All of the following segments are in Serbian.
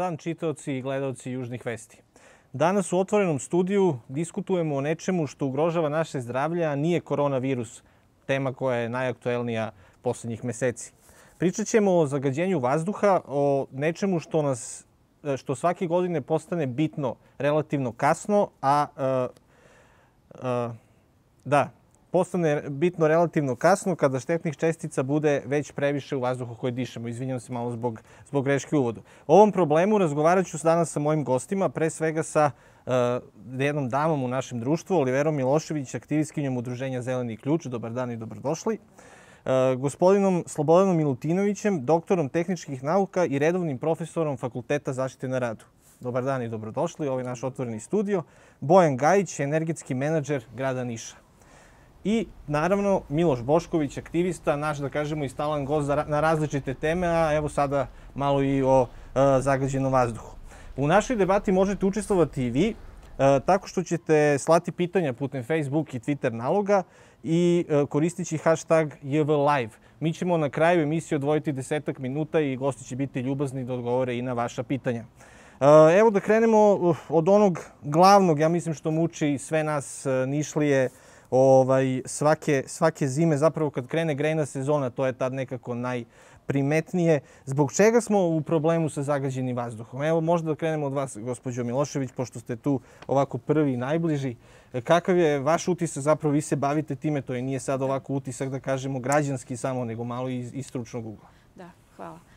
dan, čitaoci i gledalci Južnih vesti. Danas u otvorenom studiju diskutujemo o nečemu što ugrožava naše zdravlje, a nije koronavirus, tema koja je najaktuelnija poslednjih meseci. Pričat ćemo o zagađenju vazduha, o nečemu što nas što svake godine postane bitno relativno kasno, a uh, uh, da, postane bitno relativno kasno kada štetnih čestica bude već previše u vazduhu koji dišemo. Izvinjam se malo zbog, zbog greške uvodu. O ovom problemu razgovarat ću danas sa mojim gostima, pre svega sa uh, jednom damom u našem društvu, Oliverom Milošević, aktivistkinjom Udruženja Zeleni ključ. Dobar dan i dobrodošli. Uh, gospodinom Slobodanom Milutinovićem, doktorom tehničkih nauka i redovnim profesorom Fakulteta zaštite na radu. Dobar dan i dobrodošli u ovaj naš otvoreni studio. Bojan Gajić, energetski menadžer grada Niša. I, naravno, Miloš Bošković, aktivista, naš, da kažemo, i stalan gost na različite teme, a evo sada malo i o e, zagađenom vazduhu. U našoj debati možete učestvovati i vi, e, tako što ćete slati pitanja putem Facebook i Twitter naloga i e, koristići hashtag JVLive. Mi ćemo na kraju emisije odvojiti desetak minuta i gosti će biti ljubazni da odgovore i na vaša pitanja. E, evo da krenemo uh, od onog glavnog, ja mislim što muči sve nas e, Nišlije, ovaj, svake, svake zime, zapravo kad krene grejna sezona, to je tad nekako najprimetnije. Zbog čega smo u problemu sa zagađenim vazduhom? Evo, možda da krenemo od vas, gospođo Milošević, pošto ste tu ovako prvi i najbliži. Kakav je vaš utisak, zapravo vi se bavite time, to je nije sad ovako utisak da kažemo građanski samo, nego malo iz, iz stručnog ugla. Da, hvala.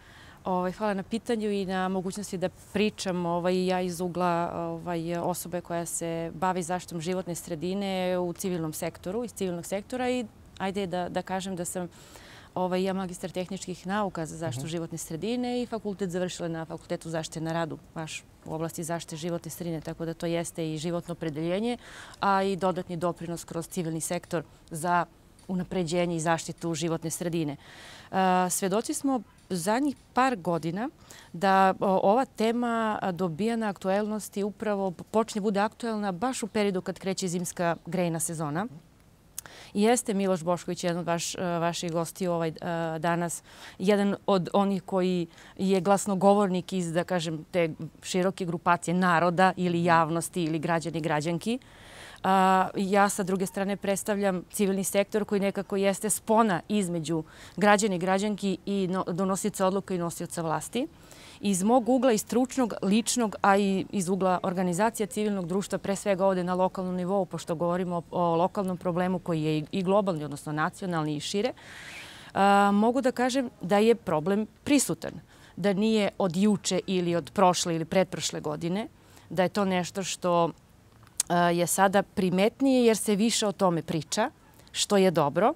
Ovaj, hvala na pitanju i na mogućnosti da pričam ovaj, ja iz ugla ovaj, osobe koja se bavi zaštitom životne sredine u civilnom sektoru, iz civilnog sektora i ajde da, da kažem da sam ovaj, ja magistar tehničkih nauka za zaštitu uh mhm. -huh. životne sredine i fakultet završila na Fakultetu zaštite na radu, baš u oblasti zaštite životne sredine, tako da to jeste i životno predeljenje, a i dodatni doprinos kroz civilni sektor za unapređenje i zaštitu životne sredine. Svedoci smo zadnjih par godina da ova tema dobija na aktuelnosti upravo počne bude aktuelna baš u periodu kad kreće zimska grejna sezona. Jeste Miloš Bošković, jedan od vaš, vaših gosti ovaj, danas, jedan od onih koji je glasnogovornik iz, da kažem, te široke grupacije naroda ili javnosti ili građani i građanki. A, ja sa druge strane predstavljam civilni sektor koji nekako jeste spona između građana i građanki i no, donosica odluka i nosioca vlasti. Iz mog ugla i stručnog, ličnog, a i iz ugla organizacija civilnog društva, pre svega ovde na lokalnom nivou, pošto govorimo o, lokalnom problemu koji je i globalni, odnosno nacionalni i šire, mogu da kažem da je problem prisutan. Da nije od juče ili od prošle ili pretprošle godine, da je to nešto što je sada primetnije jer se više o tome priča, što je dobro.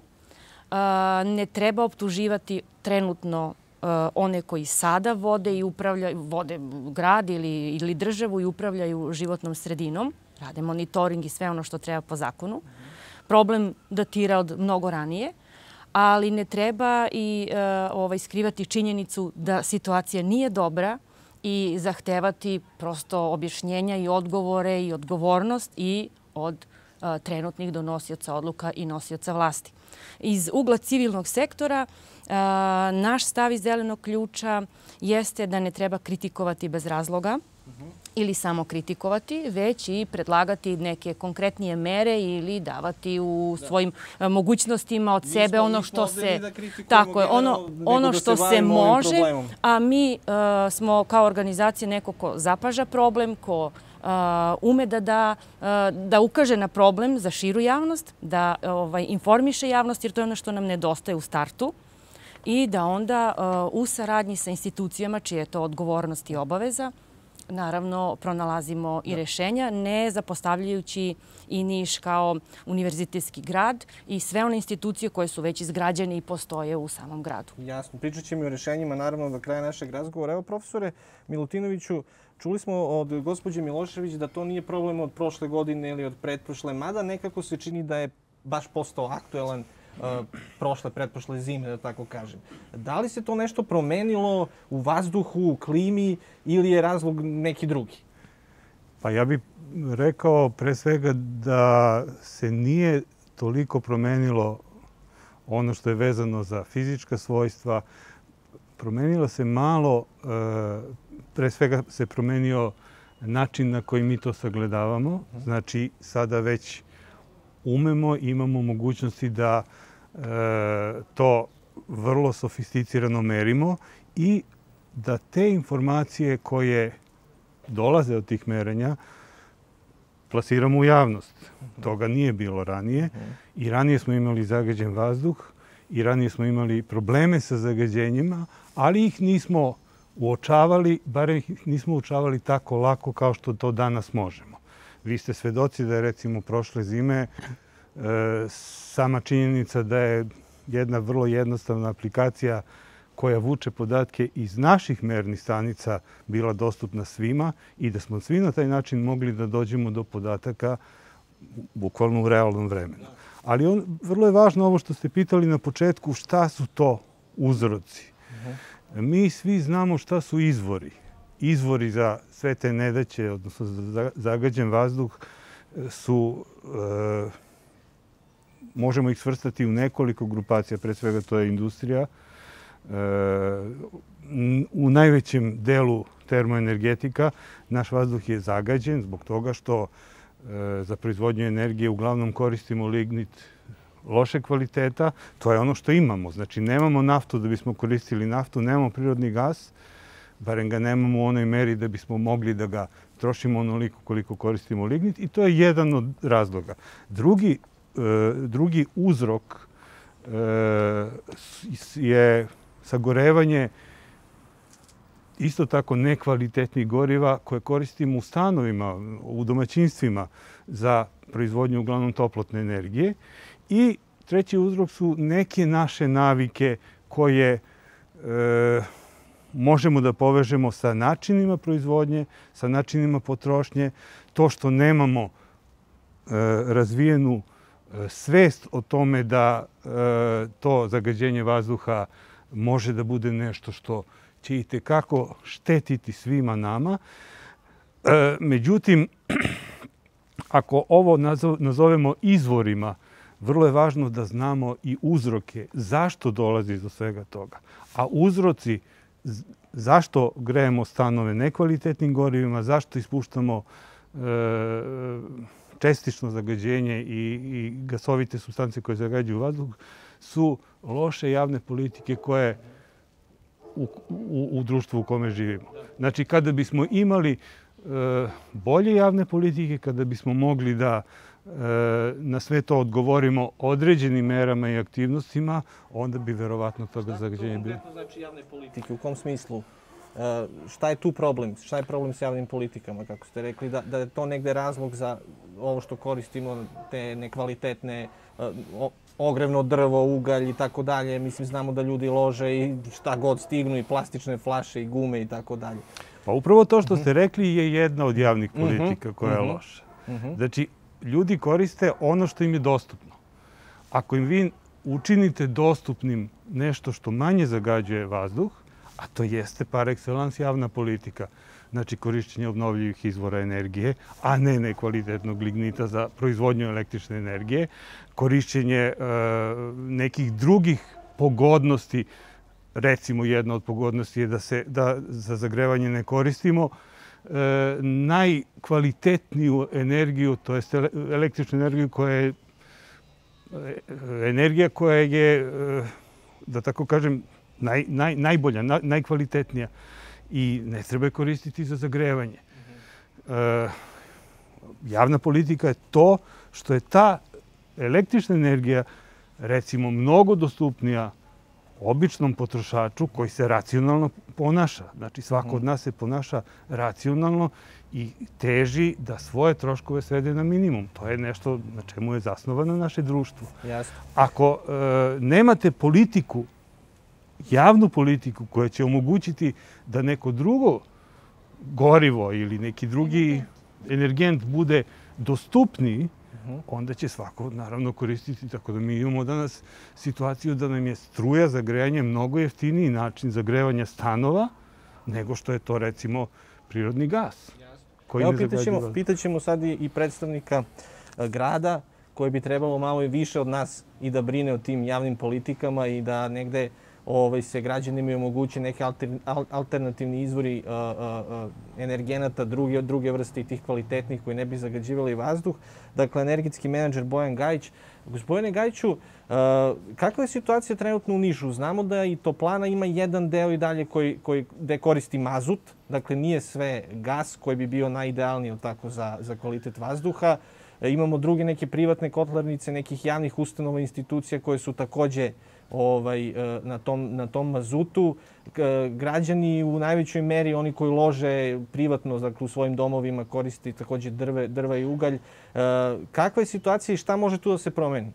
Ne treba optuživati trenutno one koji sada vode i upravljaju, vode grad ili, ili državu i upravljaju životnom sredinom. Rade monitoring i sve ono što treba po zakonu. Problem datira od mnogo ranije, ali ne treba i ovaj, skrivati činjenicu da situacija nije dobra i zahtevati prosto objašnjenja i odgovore i odgovornost i od a, trenutnih donosioca odluka i nosioca vlasti. Iz ugla civilnog sektora a, naš stav iz zelenog ključa jeste da ne treba kritikovati bez razloga, ili samo kritikovati, već i predlagati neke konkretnije mere ili davati u da. svojim da. mogućnostima od sebe ono što se da tako je ono ono što se, se može a mi uh, smo kao organizacija neko ko zapaža problem ko uh, ume da, da, da ukaže na problem za širu javnost, da ovaj, informiše javnost, jer to je ono što nam nedostaje u startu i da onda u saradnji sa institucijama, čije je to odgovornost i obaveza, naravno pronalazimo i da. rešenja, ne zapostavljajući i Niš kao univerzitetski grad i sve one institucije koje su već izgrađene i postoje u samom gradu. Jasno. Pričat ćemo i o rešenjima naravno do kraja našeg razgovora. Evo, profesore Milutinoviću, Čuli smo od gospođe Milošević da to nije problem od prošle godine ili od pretprošle, mada nekako se čini da je baš postao aktuelan prošle, pretprošle zime, da tako kažem. Da li se to nešto promenilo u vazduhu, u klimi ili je razlog neki drugi? Pa ja bih rekao pre svega da se nije toliko promenilo ono što je vezano za fizička svojstva. Promenila se malo e, pre svega se promenio način na koji mi to sagledavamo. Mhm. Znači, sada već umemo, imamo mogućnosti da e, to vrlo sofisticirano merimo i da te informacije koje dolaze od tih merenja plasiramo u javnost. Toga nije bilo ranije. I ranije smo imali zagađen vazduh i ranije smo imali probleme sa zagađenjima, ali ih nismo uočavali, bare ih nismo uočavali tako lako kao što to danas možemo. Vi ste svedoci da je recimo prošle zime sama činjenica da je jedna vrlo jednostavna aplikacija koja vuče podatke iz naših mernih stanica bila dostupna svima i da smo svi na taj način mogli da dođemo do podataka bukvalno u realnom vremenu. Ali on, vrlo je važno ovo što ste pitali na početku, šta su to uzroci. Mi svi znamo šta su izvori. Izvori za sve te nedaće, odnosno za zagađen vazduh, su, e, možemo ih svrstati u nekoliko grupacija, pre svega to je industrija, e, u najvećem delu termoenergetika naš vazduh je zagađen zbog toga što e, za proizvodnju energije uglavnom koristimo lignit loše kvaliteta. To je ono što imamo. Znači, nemamo naftu da bismo koristili naftu, nemamo prirodni gas, barem ga nemamo u onoj meri da bismo mogli da ga trošimo onoliko koliko koristimo lignit i to je jedan od razloga. Drugi, drugi uzrok e, je sagorevanje isto tako nekvalitetnih goriva koje koristimo u stanovima, u domaćinstvima za proizvodnju uglavnom toplotne energije. I treći uzrok su neke naše navike koje e, možemo da povežemo sa načinima proizvodnje, sa načinima potrošnje. To što nemamo e, razvijenu e, svest o tome da e, to zagađenje vazduha može da bude nešto što će i tekako štetiti svima nama. E, međutim, ako ovo nazovemo izvorima, vrlo je važno da znamo i uzroke zašto dolazi do svega toga. A uzroci zašto grejemo stanove nekvalitetnim gorivima, zašto ispuštamo e, čestično zagađenje i, i gasovite substance koje zagađuju vazduh, su loše javne politike koje u, u, u društvu u kome živimo. Znači, kada bismo imali e, bolje javne politike, kada bismo mogli da e, na sve to odgovorimo određenim merama i aktivnostima, onda bi verovatno toga zagađenja bilo. Šta to znači javne politike? U kom smislu? E, šta je tu problem? Šta je problem s javnim politikama, kako ste rekli, da, da je to negde razlog za ovo što koristimo, te nekvalitetne e, ogrevno drvo, ugalj i tako dalje. Mislim, znamo da ljudi lože i šta god stignu i plastične flaše i gume i tako dalje. Pa upravo to što ste rekli je jedna od javnih politika koja je loša. Znači, ljudi koriste ono što im je dostupno. Ako im vi učinite dostupnim nešto što manje zagađuje vazduh, a to jeste par excellence javna politika, znači korišćenje obnovljivih izvora energije, a ne nekvalitetnog lignita za proizvodnju električne energije, korišćenje e, nekih drugih pogodnosti, recimo jedna od pogodnosti je da se da za zagrevanje ne koristimo e, najkvalitetniju energiju, to jest električnu energiju koja je e, energija koja je, e, da tako kažem, naj, naj, najbolja, naj, najkvalitetnija i ne treba je koristiti za zagrevanje. E, javna politika je to što je ta električna energija recimo mnogo dostupnija običnom potrošaču koji se racionalno ponaša. Znači svako od nas se ponaša racionalno i teži da svoje troškove svede na minimum. To je nešto na čemu je zasnovano naše društvo. Jasno. Ako e, nemate politiku javnu politiku koja će omogućiti da neko drugo gorivo ili neki drugi energent bude dostupniji, onda će svako naravno koristiti. Tako da mi imamo danas situaciju da nam je struja za grejanje mnogo jeftiniji način za grevanje stanova nego što je to recimo prirodni gas. Koji Evo, pitaćemo, pitaćemo sad i predstavnika e, grada koji bi trebalo malo i više od nas i da brine o tim javnim politikama i da negde ovaj, se građanima omogući neke alter, alternativni izvori uh, uh, energenata druge, druge vrste i tih kvalitetnih koji ne bi zagađivali vazduh. Dakle, energetski menadžer Bojan Gajić. Gospodine Gajiću, kakva je situacija trenutno u Nišu? Znamo da i Toplana ima jedan deo i dalje koji, koji, gde koristi mazut. Dakle, nije sve gas koji bi bio najidealniji tako, za, za kvalitet vazduha. E, imamo druge neke privatne kotlarnice, nekih javnih ustanova, institucija koje su takođe uh, ovaj, e, na, tom, na tom mazutu. Građani u najvećoj meri, oni koji lože privatno dakle, u svojim domovima, koristi takođe drve, drva i ugalj. E, kakva je situacija i šta može tu da se promeni?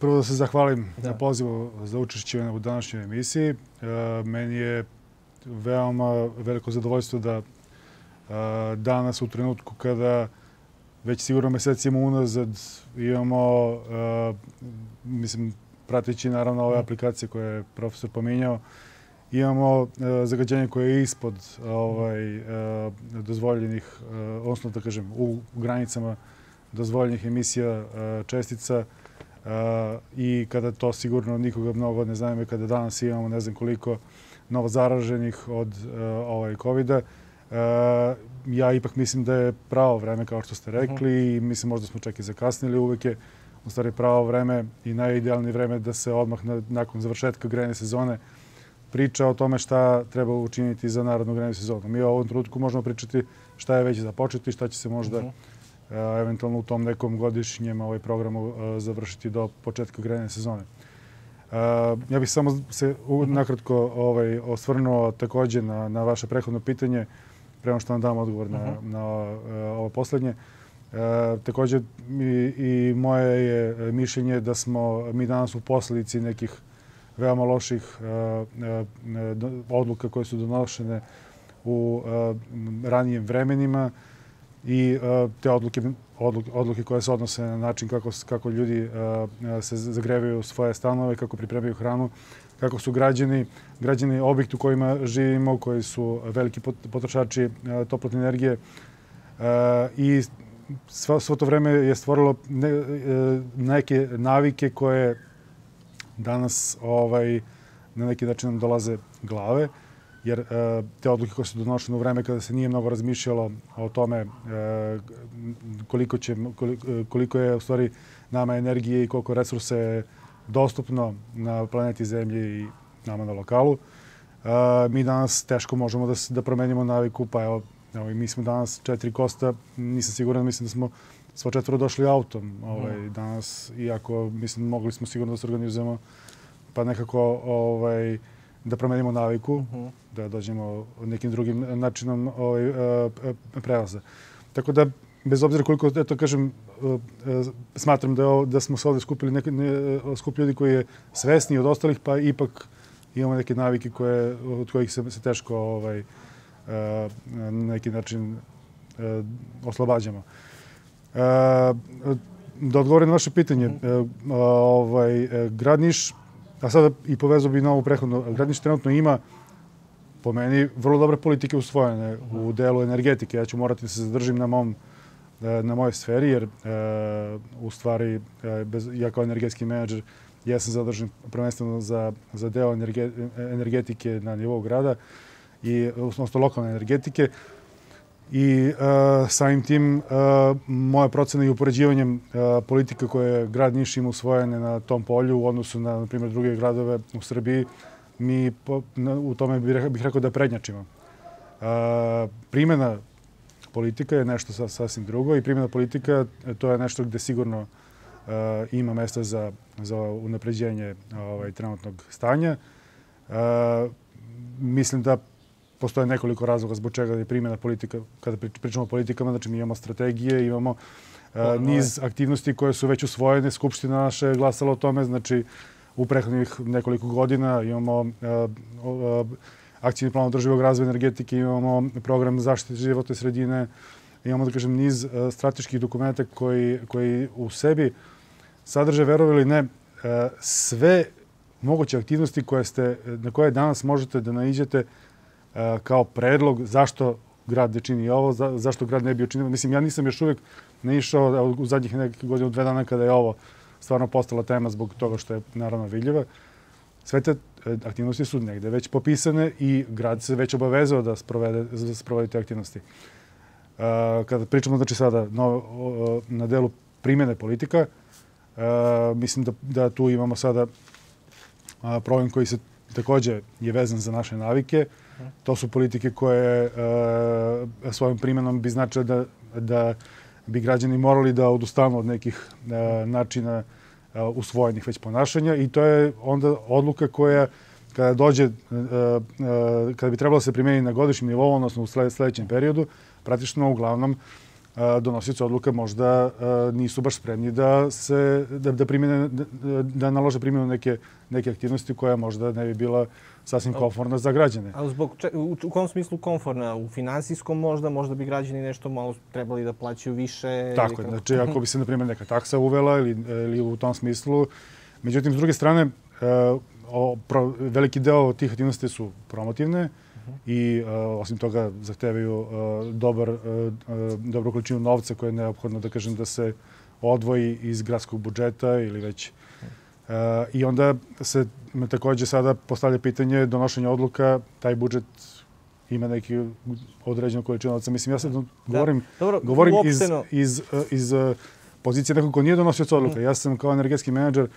Prvo da se zahvalim da. na pozivu za učešće u današnjoj emisiji. E, meni je veoma veliko zadovoljstvo da danas u trenutku kada već sigurno mesecima unazad imamo, uh, mislim, prateći naravno ove aplikacije koje je profesor pominjao, imamo uh, zagađenje koje je ispod ovaj, uh, dozvoljenih, uh, odnosno da kažem, u granicama dozvoljenih emisija uh, čestica uh, i kada to sigurno nikoga mnogo ne znamo, kada danas imamo ne znam koliko novo zaraženih od uh, ovaj, COVID-a, uh, ja ipak mislim da je pravo vreme, kao što ste rekli, uh -huh. i mislim možda smo čak i zakasnili. Uvek je u stvari pravo vreme i najidealnije vreme da se odmah na, nakon završetka grejne sezone priča o tome šta treba učiniti za narodnu grejnu sezonu. Mi u ovom trenutku možemo pričati šta je već započeti, šta će se možda uh -huh. uh, eventualno u tom nekom godišnjem ovaj programu uh, završiti do početka grejne sezone. Uh, ja bih samo se u, nakratko ovaj, osvrnuo takođe na, na vaše prehodno pitanje. Uh, prema što vam dam odgovor na, uh -huh. na uh, ovo poslednje. E, takođe i, i moje je mišljenje da smo mi danas u posledici nekih veoma loših e, e, odluka koje su donošene u e, ranijim vremenima i e, te odluke, odluke, odluke koje se odnose na način kako, kako ljudi e, se zagrevaju svoje stanove, kako pripremaju hranu, kako su građani, građani objektu u kojima živimo, koji su veliki potrošači e, toplotne energije e, i svo, svo to vreme je stvorilo ne, e, neke navike koje danas ovaj, na neki način nam dolaze glave, jer te odluke koje su donošene u vreme kada se nije mnogo razmišljalo o tome koliko, će, koliko je u stvari nama energije i koliko resurse dostupno na planeti Zemlji i nama na lokalu. Uh, mi danas teško možemo da, da promenimo naviku, pa evo, evo mi smo danas četiri kosta, nisam siguran, mislim da smo sva četvoro došli autom ovaj, mm. danas, iako mislim mogli smo sigurno da se organizujemo, pa nekako ovaj, da promenimo naviku, mm -hmm. da dođemo nekim drugim načinom ovaj, uh, prelaza. Tako da bez obzira koliko, eto kažem, e, e, smatram da, da smo se ovde skupili neke, ne, skup ljudi koji je svesni od ostalih, pa ipak imamo neke navike koje, od kojih se, se teško ovaj, e, na neki način oslobađamo. Da odgovorim na vaše pitanje, ovaj, grad Niš, a sada i povezao bi na ovu prehodnu, grad Niš trenutno ima po meni vrlo dobre politike usvojene u delu energetike. Ja ću morati da se zadržim na mom uh, E, na mojoj sferi, jer e, u stvari e, ja kao energetski menadžer ja sam zadržan prvenstveno za, za deo energe, energetike na nivou grada i odnosno lokalne energetike. I uh, samim tim uh, moja procena i upoređivanjem politika koje grad Niš ima usvojene na tom polju u odnosu na, na primjer, druge gradove u Srbiji, mi po, na, u tome bih, bih rekao da prednjačimo. Uh, primjena politika je nešto sasvim drugo i primjena politika e, to je nešto gde sigurno uh, ima mesta za, za unapređenje ovaj, trenutnog stanja. Uh, mislim da postoje nekoliko razloga zbog čega je primjena politika, kada pričamo o politikama, znači mi imamo strategije, imamo uh, niz aktivnosti koje su već usvojene, Skupština naša je glasala o tome, znači u prethodnih nekoliko godina imamo uh, uh, akcijni plan održivog razvoja energetike, imamo program zaštite životne sredine, imamo, da kažem, niz uh, strateških dokumenta koji, koji u sebi sadrže, verovali ne, uh, sve moguće aktivnosti koje ste, na koje danas možete da naiđete uh, kao predlog zašto grad ne čini ovo, za, zašto grad ne bi učinio. Mislim, ja nisam još uvek naišao u zadnjih nekih godina, dve dana kada je ovo stvarno postala tema zbog toga što je naravno vidljiva. Sve te e, aktivnosti su negde već popisane i grad se već obavezao da sprovede, da sprovede te aktivnosti. Kada pričamo znači sada no, na delu primjene politika, mislim da, da tu imamo sada problem koji se takođe je vezan za naše navike. To su politike koje svojom primjenom bi značile da, da bi građani morali da odustanu od nekih načina usvojenih već ponašanja i to je onda odluka koja kada dođe, kada bi trebalo da se primeniti na godišnjem nivou, odnosno u sledećem periodu, praktično uglavnom donosioci odluka možda nisu baš spremni da se da, da primene da, da nalože primjenu neke neke aktivnosti koja možda ne bi bila sasvim komfortna za građane. A zbog če, u, u kom smislu komfortna? U finansijskom možda, možda bi građani nešto malo trebali da plaćaju više? Tako je, znači ako bi se na primjer neka taksa uvela ili, ili u tom smislu. Međutim, s druge strane, o, pro, veliki deo tih aktivnosti su promotivne, i uh, osim toga zahtevaju uh, dobar, uh, dobru količinu novca koja je neophodno da kažem da se odvoji iz gradskog budžeta ili već i onda se takođe sada postavlja pitanje donošenja odluka, taj budžet ima neki određenu količinu novca. Mislim, ja sad da. govorim, da. Dobro, govorim iz, iz, iz, iz pozicije nekog ko nije donosio odluka. Mm. Ja sam kao energetski menadžer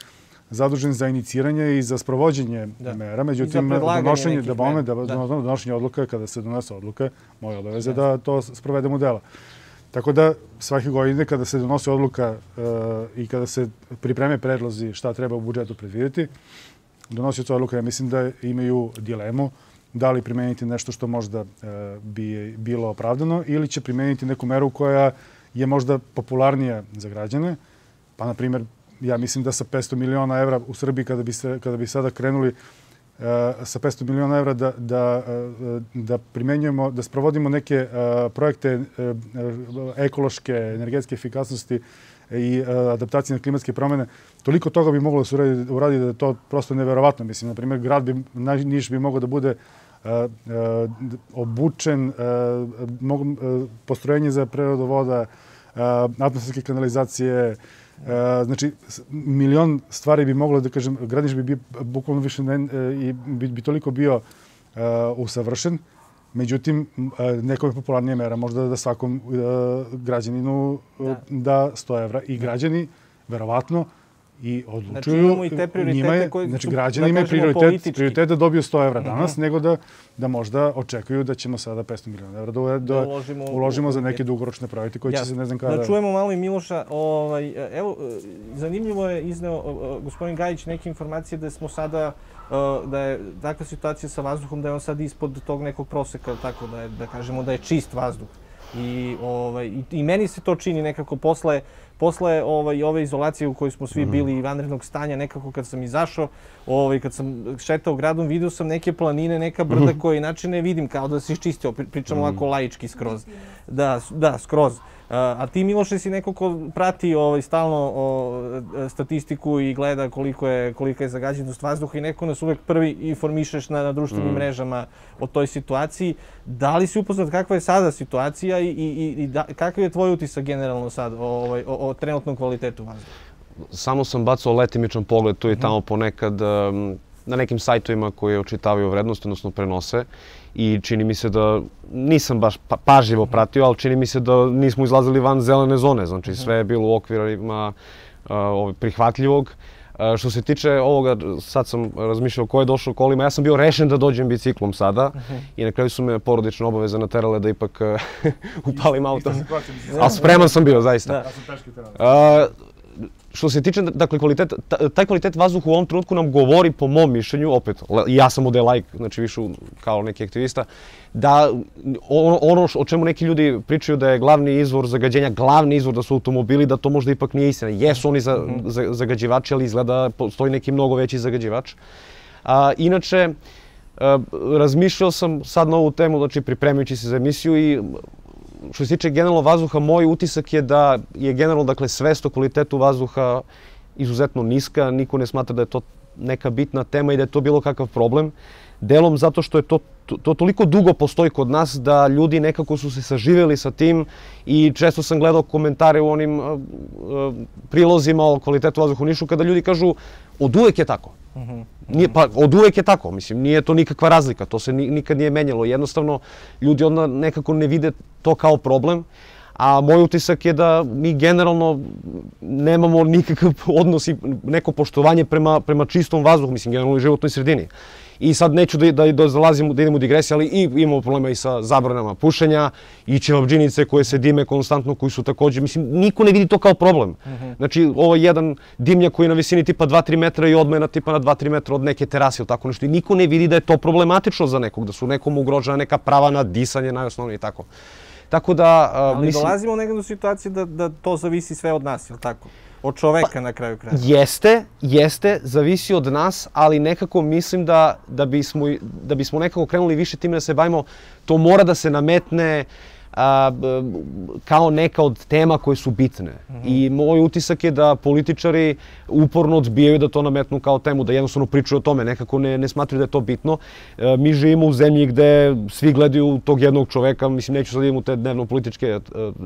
zadužen za iniciranje i za sprovođenje da. mera, međutim donošenje da bome da, da. donošenje odluka kada se donese odluka, moja obaveza da to sprovedemo u dela. Tako da svake godine kada se donosi odluka uh, i kada se pripreme predlozi šta treba u budžetu predvideti, donosioci odluka ja mislim da imaju dilemu da li primeniti nešto što možda uh, bi bilo opravdano ili će primeniti neku meru koja je možda popularnija za građane, pa na primjer ja mislim da sa 500 miliona evra u Srbiji, kada bi, se, kada bi sada krenuli uh, sa 500 miliona evra da, da, uh, da primenjujemo, da sprovodimo neke uh, projekte ekološke, energetske efikasnosti i adaptacije na klimatske promene, toliko toga bi moglo da se uradi, da je to prosto neverovatno. Mislim, na primjer, grad bi, Niš bi mogao da bude obučen, postrojenje za prerodu voda, atmosferske kanalizacije, E, znači, milion stvari bi moglo da kažem, Gradiš bi bio bukvalno više ne, e, i bi, bi toliko bio uh, usavršen, međutim, uh, neka je popularnija mera, možda da svakom uh, građaninu da. da 100 evra i građani, verovatno, i odlučuju. Znači imamo i te prioritete njima je, koje znači, građani da imaju prioritet, politički. prioritet da dobiju 100 evra danas, uh -huh. nego da, da možda očekuju da ćemo sada 500 miliona evra da, da, da uložimo, uložimo za neke dugoročne projekte koji ja. će se ne znam kada... Da čujemo malo i Miloša. Ovaj, evo, zanimljivo je izneo gospodin Gajić neke informacije da smo sada da je takva situacija sa vazduhom da je on sad ispod tog nekog proseka, tako da je, da kažemo da je čist vazduh. I, ovaj, i, i meni se to čini nekako posle posle ovaj, ove izolacije u kojoj smo svi mhm. bili i vanrednog stanja, nekako kad sam izašao, ovaj, kad sam šetao gradom, vidio sam neke planine, neka brda mhm. koje inače ne vidim, kao da se iščistio. Pričam mhm. ovako laički skroz. Da, da, skroz. A ti Miloše si neko ko prati ovaj, stalno o, statistiku i gleda koliko je, kolika je zagađenost vazduha i neko nas uvek prvi informišeš na, na društvenim mm. mrežama o toj situaciji. Da li si upoznat kakva je sada situacija i, i, i da, kakav je tvoj utisak generalno sad o, ovaj, o, o trenutnom kvalitetu vazduha? Samo sam bacao letimičan pogled tu i tamo ponekad um, na nekim sajtovima koji očitavaju vrednost, odnosno prenose i čini mi se da nisam baš pa, pažljivo pratio, ali čini mi se da nismo izlazili van zelene zone, znači mhm. sve je bilo u okvirima uh, prihvatljivog. Uh, što se tiče ovoga, sad sam razmišljao ko je došao kolima, ja sam bio rešen da dođem biciklom sada uh mhm. -huh. i na kraju su me porodične obaveze naterale da ipak upalim auto. Ali spreman sam bio, zaista. Da. Ja sam teški što se tiče, dakle, kvalitet, taj kvalitet vazduha u ovom trenutku nam govori, po mom mišljenju, opet, ja sam ovde like, znači više kao neki aktivista, da ono, ono o čemu neki ljudi pričaju da je glavni izvor zagađenja, glavni izvor da su automobili, da to možda ipak nije istina. Jesu oni za, mm za, zagađivači, ali izgleda postoji neki mnogo veći zagađivač. A, inače, a, razmišljao sam sad na ovu temu, znači pripremajući se za emisiju i što se tiče generalno vazduha, moj utisak je da je generalno dakle, svest o kvalitetu vazduha izuzetno niska, niko ne smatra da je to neka bitna tema i da je to bilo kakav problem, delom zato što je to to, to toliko dugo postoji kod nas da ljudi nekako su se saživeli sa tim i često sam gledao komentare u onim uh, uh, prilozima o kvalitetu vazduha u Nišu kada ljudi kažu od uvek je tako. Mhm. Nije, pa od uvek je tako, mislim, nije to nikakva razlika, to se ni, nikad nije menjalo. Jednostavno, ljudi onda nekako ne vide to kao problem, a moj utisak je da mi generalno nemamo nikakav odnos i neko poštovanje prema, prema čistom vazduhu, mislim, generalno i životnoj sredini. I sad neću da, da, da zalazim, da idem u digresiju, ali i imamo problema i sa zabranama pušenja, i ćevabđinice koje se dime konstantno, koji su takođe, mislim, niko ne vidi to kao problem. Mhm. -huh. Znači, ovo je jedan dimnjak koji je na visini tipa 2-3 metra i odmena tipa na 2-3 metra od neke terase ili tako nešto. I niko ne vidi da je to problematično za nekog, da su nekom ugrožena neka prava na disanje, najosnovnije i tako. Tako da... Uh, Ali mislim... dolazimo nekada do situacije da, da to zavisi sve od nas, je li tako? Od čoveka pa, na kraju kraja. Jeste, jeste, zavisi od nas, ali nekako mislim da, da, bismo, da bismo nekako krenuli više time da se bavimo, to mora da se nametne a, kao neka od tema koje su bitne. Mm -hmm. I moj utisak je da političari uporno odbijaju da to nametnu kao temu, da jednostavno pričaju o tome, nekako ne, ne smatruju da je to bitno. E, mi živimo u zemlji gde svi gledaju tog jednog čoveka, mislim neću sad idem u te dnevno političke e,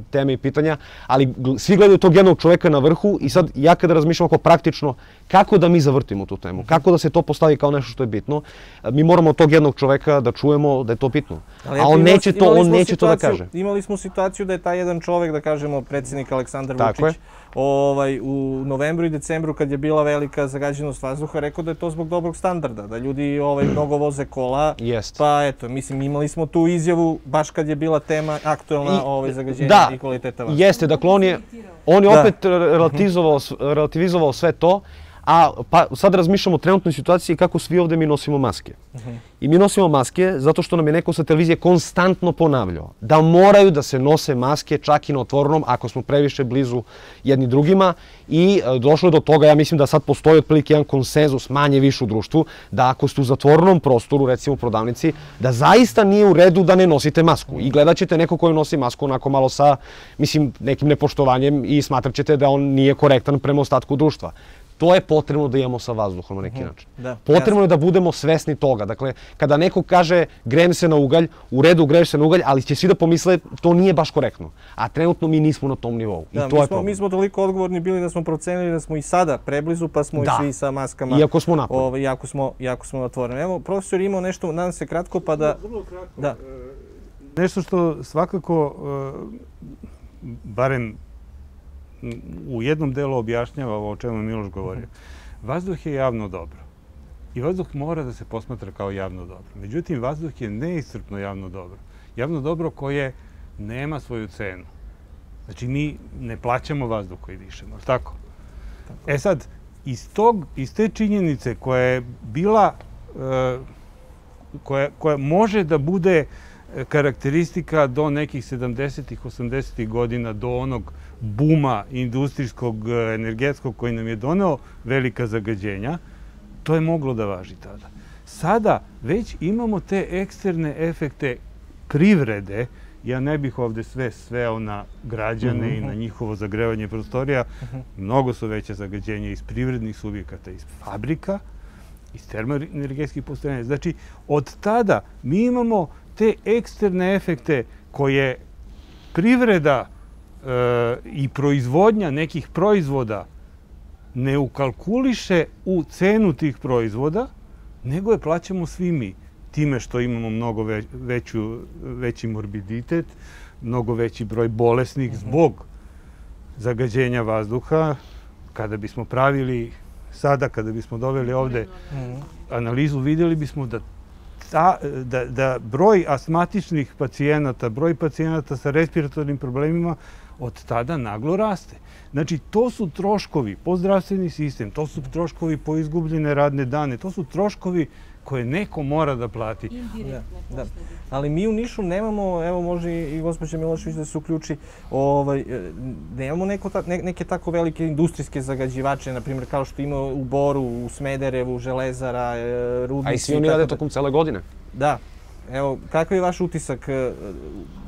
teme i pitanja, ali svi gledaju tog jednog čoveka na vrhu i sad ja kada razmišljam oko praktično kako da mi zavrtimo tu temu, kako da se to postavi kao nešto što je bitno, e, mi moramo tog jednog čoveka da čujemo da je to bitno. Ali, A on neće to, on neće to da kaže imali smo situaciju da je taj jedan čovek, da kažemo, predsjednik Aleksandar Tako Vučić, je. ovaj, u novembru i decembru kad je bila velika zagađenost vazduha, rekao da je to zbog dobrog standarda, da ljudi ovaj, mnogo voze kola. Jest. Pa eto, mislim, imali smo tu izjavu baš kad je bila tema aktuelna I, ovaj, zagađenja da, i kvaliteta vazduha. Jeste, dakle on je, on je da. opet relativizovao, relativizovao sve to, A pa, sad razmišljamo o trenutnoj situaciji kako svi ovde mi nosimo maske. Uh -huh. I mi nosimo maske zato što nam je neko sa televizije konstantno ponavljao da moraju da se nose maske čak i na otvorenom ako smo previše blizu jedni drugima i e, došlo je do toga, ja mislim da sad postoji otprilike jedan konsenzus manje više u društvu, da ako ste u zatvorenom prostoru, recimo u prodavnici, da zaista nije u redu da ne nosite masku. I gledat ćete neko koji nosi masku onako malo sa, mislim, nekim nepoštovanjem i smatrat ćete da on nije korektan prema ostatku društva. To je potrebno da imamo sa vazduhom na neki mhm. način. Da, potrebno jasno. je da budemo svesni toga. Dakle, kada neko kaže grem se na ugalj, u redu greš se na ugalj, ali će svi da pomisle to nije baš korektno. A trenutno mi nismo na tom nivou. Da, I to mi, je smo, mi smo toliko odgovorni bili da smo procenili da smo i sada preblizu, pa smo da. i svi sa maskama. Iako smo napolje. Ovaj, iako smo, iako smo otvoreni. Evo, profesor imao nešto, nadam se kratko, pa da... Vrlo, vrlo kratko. Da. E, nešto što svakako, e, barem u jednom delu objašnjava ovo o čemu Miloš govorio. Vazduh je javno dobro. I vazduh mora da se posmatra kao javno dobro. Međutim, vazduh je neiscrpno javno dobro. Javno dobro koje nema svoju cenu. Znači, mi ne plaćamo vazduh koji dišemo, tako? tako? E sad, iz, tog, iz te činjenice koja je bila, e, koja, koja može da bude karakteristika do nekih 70-ih, 80-ih godina, do onog buma industrijskog, e, energetskog koji nam je doneo velika zagađenja, to je moglo da važi tada. Sada već imamo te eksterne efekte privrede, ja ne bih ovde sve sveo na građane mm -hmm. i na mhm. njihovo zagrevanje prostorija, mm -hmm. mnogo su veće zagađenja iz privrednih subjekata, iz fabrika, iz termoenergetskih postrojenja. Znači, od tada mi imamo te eksterne efekte koje privreda i proizvodnja nekih proizvoda ne ukalkuliše u cenu tih proizvoda, nego je plaćamo svi mi. Time što imamo mnogo veću, veći morbiditet, mnogo veći broj bolesnih mhm. zbog zagađenja vazduha. Kada bismo pravili sada, kada bismo doveli ovde mhm. analizu, videli bismo da ta, da, da broj astmatičnih pacijenata, broj pacijenata sa respiratornim problemima od tada naglo raste. Znači, to su troškovi po zdravstveni sistem, to su troškovi po izgubljene radne dane, to su troškovi koje neko mora da plati. Da, da. Ali mi u Nišu nemamo, evo može i gospođa Milošević da se uključi, ovaj, nemamo neko ta, ne, neke tako velike industrijske zagađivače, na primjer kao što ima u Boru, u Smederevu, Železara, e, Rudnici. A i svi oni rade da. tokom cele godine. Da. Evo, kakav je vaš utisak?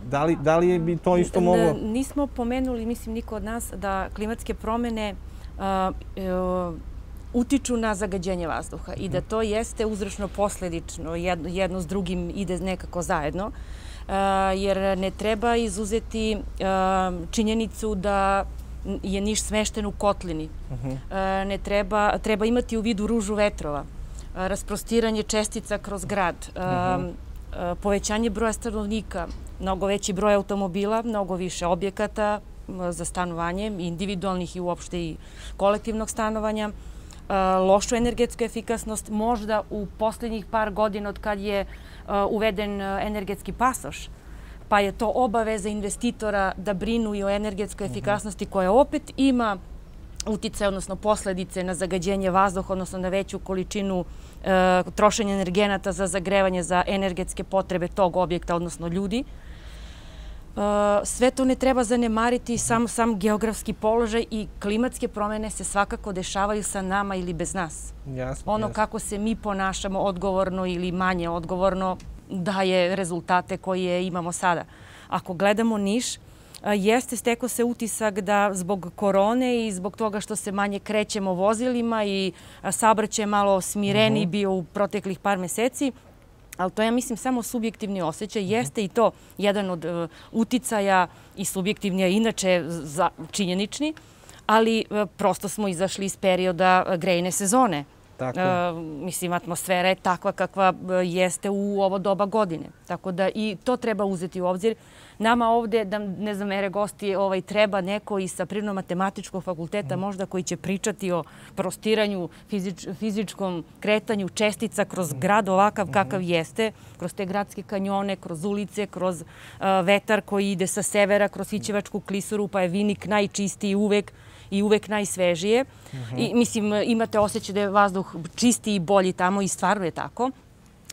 Da li, da li bi to isto moglo? Nismo pomenuli, mislim, niko od nas, da klimatske promene uh, uh, utiču na zagađenje vazduha i da to jeste uzročno posledično, jedno, jedno s drugim ide nekako zajedno, jer ne treba izuzeti činjenicu da je Niš smešten u kotlini. Ne treba, treba imati u vidu ružu vetrova, rasprostiranje čestica kroz grad, povećanje broja stanovnika, mnogo veći broj automobila, mnogo više objekata za stanovanje, individualnih i uopšte i kolektivnog stanovanja, lošu energetsku efikasnost, možda u poslednjih par godina od kad je uveden energetski pasoš, pa je to obaveza investitora da brinu i o energetskoj mhm. efikasnosti koja opet ima utice, odnosno posledice na zagađenje vazduha, odnosno na veću količinu e, trošenja energenata za zagrevanje za energetske potrebe tog objekta, odnosno ljudi. E, sve to ne treba zanemariti, sam, sam geografski položaj i klimatske promene se svakako dešavaju sa nama ili bez nas. Jasno, ono kako se mi ponašamo odgovorno ili manje odgovorno daje rezultate koje imamo sada. Ako gledamo Niš, jeste steko se utisak da zbog korone i zbog toga što se manje krećemo vozilima i saobraćaj malo smireni mhm. bio u proteklih par meseci, ali to ja mislim samo subjektivni osjećaj, mhm. jeste i to jedan od e, uticaja i subjektivni, a inače činjenični, ali e, prosto smo izašli iz perioda grejne sezone. Tako. E, mislim, atmosfera je takva kakva jeste u ovo doba godine. Tako da i to treba uzeti u obzir. Nama ovde, da ne znam, ere gosti, ovaj, treba neko i sa prirodno-matematičkog fakulteta mm. možda koji će pričati o prostiranju, fizič, fizičkom kretanju čestica kroz mm. grad ovakav mm. kakav jeste, kroz te gradske kanjone, kroz ulice, kroz uh, vetar koji ide sa severa, kroz Ićevačku klisuru, pa je vinik najčistiji uvek i uvek najsvežije. Mm -hmm. I, mislim, imate osjećaj da je vazduh čistiji i bolji tamo i stvarno je tako.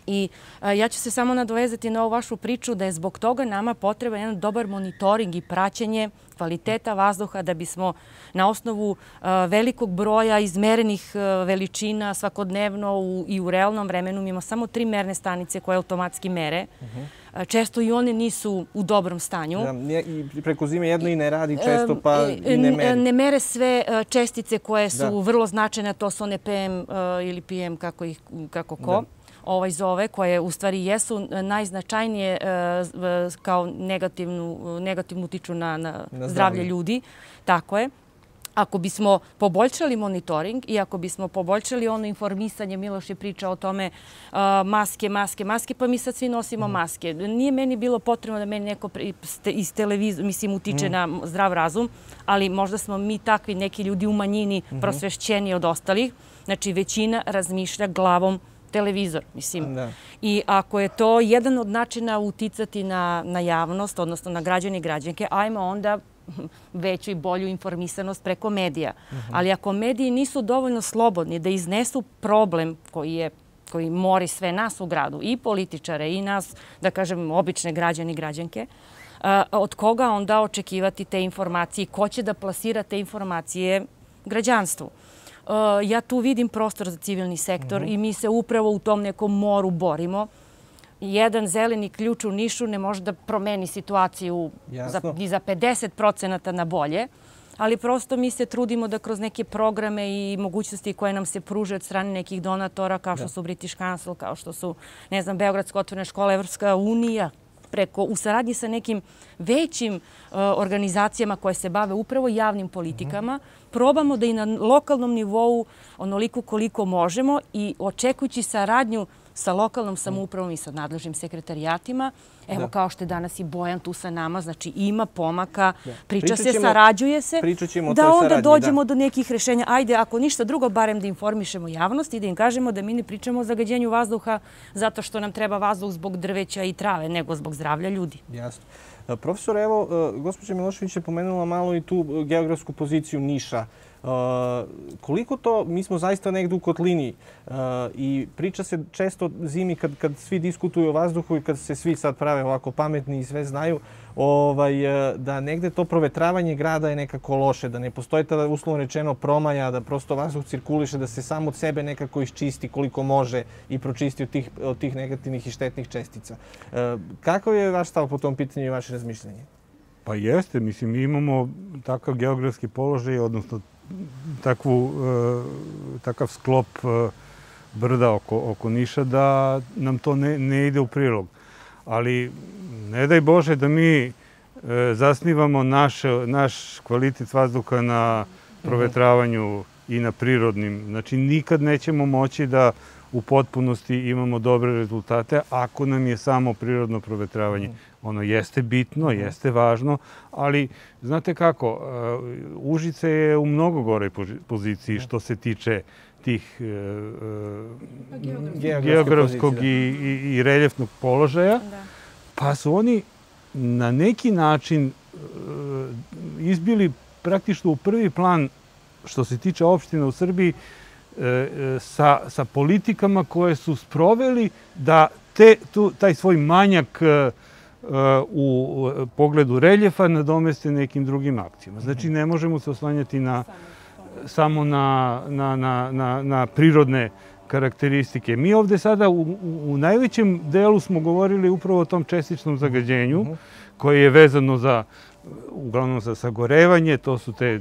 I a, ja ću se samo nadovezati na ovu vašu priču da je zbog toga nama potreba jedan dobar monitoring i praćenje kvaliteta vazduha da bismo na osnovu a, velikog broja izmerenih a, veličina svakodnevno u, i u realnom vremenu imamo samo tri merne stanice koje automatski mere. Uh -huh često i one nisu u dobrom stanju. Da, I preko zime jedno i ne radi često, pa i ne mere. Ne mere sve čestice koje su da. vrlo značajne, to su one PM ili PM, kako, ih, kako ko. Da ovaj zove, koje u stvari jesu najznačajnije kao negativnu, negativnu utiču na, na, na zdravlje ljudi. Tako je ako bismo poboljšali monitoring i ako bismo poboljšali ono informisanje, Miloš je pričao o tome uh, maske, maske, maske, pa mi sad svi nosimo mm. maske. Nije meni bilo potrebno da meni neko iz televizu, mislim, utiče mm. na zdrav razum, ali možda smo mi takvi neki ljudi u manjini mm -hmm. prosvešćeni od ostalih. Znači, većina razmišlja glavom televizor, mislim. Da. I ako je to jedan od načina uticati na, na javnost, odnosno na građane i građanke, ajmo onda veću i bolju informisanost preko medija. Uh. -huh. Ali ako mediji nisu dovoljno slobodni da iznesu problem koji je koji mori sve nas u gradu, i političare, i nas, da kažem, obične građane i građanke, od koga onda očekivati te informacije ko će da plasira te informacije građanstvu. Ja tu vidim prostor za civilni sektor uh mhm. -huh. i mi se upravo u tom nekom moru borimo jedan zeleni ključ u Nišu ne može da promeni situaciju za, ni za 50 procenata na bolje, ali prosto mi se trudimo da kroz neke programe i mogućnosti koje nam se pruže od strane nekih donatora, kao što da. su British Council, kao što su, ne znam, Beogradska otvorena škola, Evropska unija, preko, u saradnji sa nekim većim uh, organizacijama koje se bave upravo javnim politikama, mm -hmm. probamo da i na lokalnom nivou onoliko koliko možemo i očekujući saradnju sa lokalnom samoupravom i sa nadležnim sekretarijatima. Evo, da. kao što je danas i Bojan tu sa nama, znači ima pomaka, da. priča se, sarađuje se, da onda dođemo do nekih rešenja. Ajde, ako ništa drugo, barem da informišemo javnost i da im kažemo da mi ne pričamo o zagađenju vazduha zato što nam treba vazduh zbog drveća i trave, nego zbog zdravlja ljudi. Jasno. E, profesor, evo, e, gospođa Milošević je pomenula malo i tu geografsku poziciju Niša. Koliko to, mi smo zaista negde u kotlini uh, i priča se često zimi kad, kad svi diskutuju o vazduhu i kad se svi sad prave ovako pametni i sve znaju, ovaj, uh, da negde to provetravanje grada je nekako loše, da ne postoji tada uslovno rečeno promaja, da prosto vazduh cirkuliše, da se samo od sebe nekako iščisti koliko može i pročisti od tih, od tih negativnih i štetnih čestica. Uh, kakav je vaš stav po tom pitanju i vaše razmišljanje? Pa jeste, mislim, mi imamo takav geografski položaj, odnosno takvu, takav sklop brda oko, oko Niša da nam to ne, ne ide u prilog. Ali ne daj Bože da mi e, zasnivamo naš, naš kvalitet vazduha na provetravanju i na prirodnim. Znači, nikad nećemo moći da u potpunosti imamo dobre rezultate ako nam je samo prirodno provetravanje. Ono jeste bitno, jeste važno, ali znate kako, e, Užice je u mnogo goroj poziciji što se tiče tih e, e geografskog i, i, i reljefnog položaja, da. pa su oni na neki način e, izbili praktično u prvi plan što se tiče opština u Srbiji sa, sa politikama koje su sproveli da te, tu, taj svoj manjak e, u pogledu reljefa nadomeste nekim drugim akcijama. Znači, ne možemo se oslanjati na, samo na, na, na, na, prirodne karakteristike. Mi ovde sada u, u, najvećem delu smo govorili upravo o tom čestičnom zagađenju, -huh. koje je vezano za, uglavnom za sagorevanje, to su te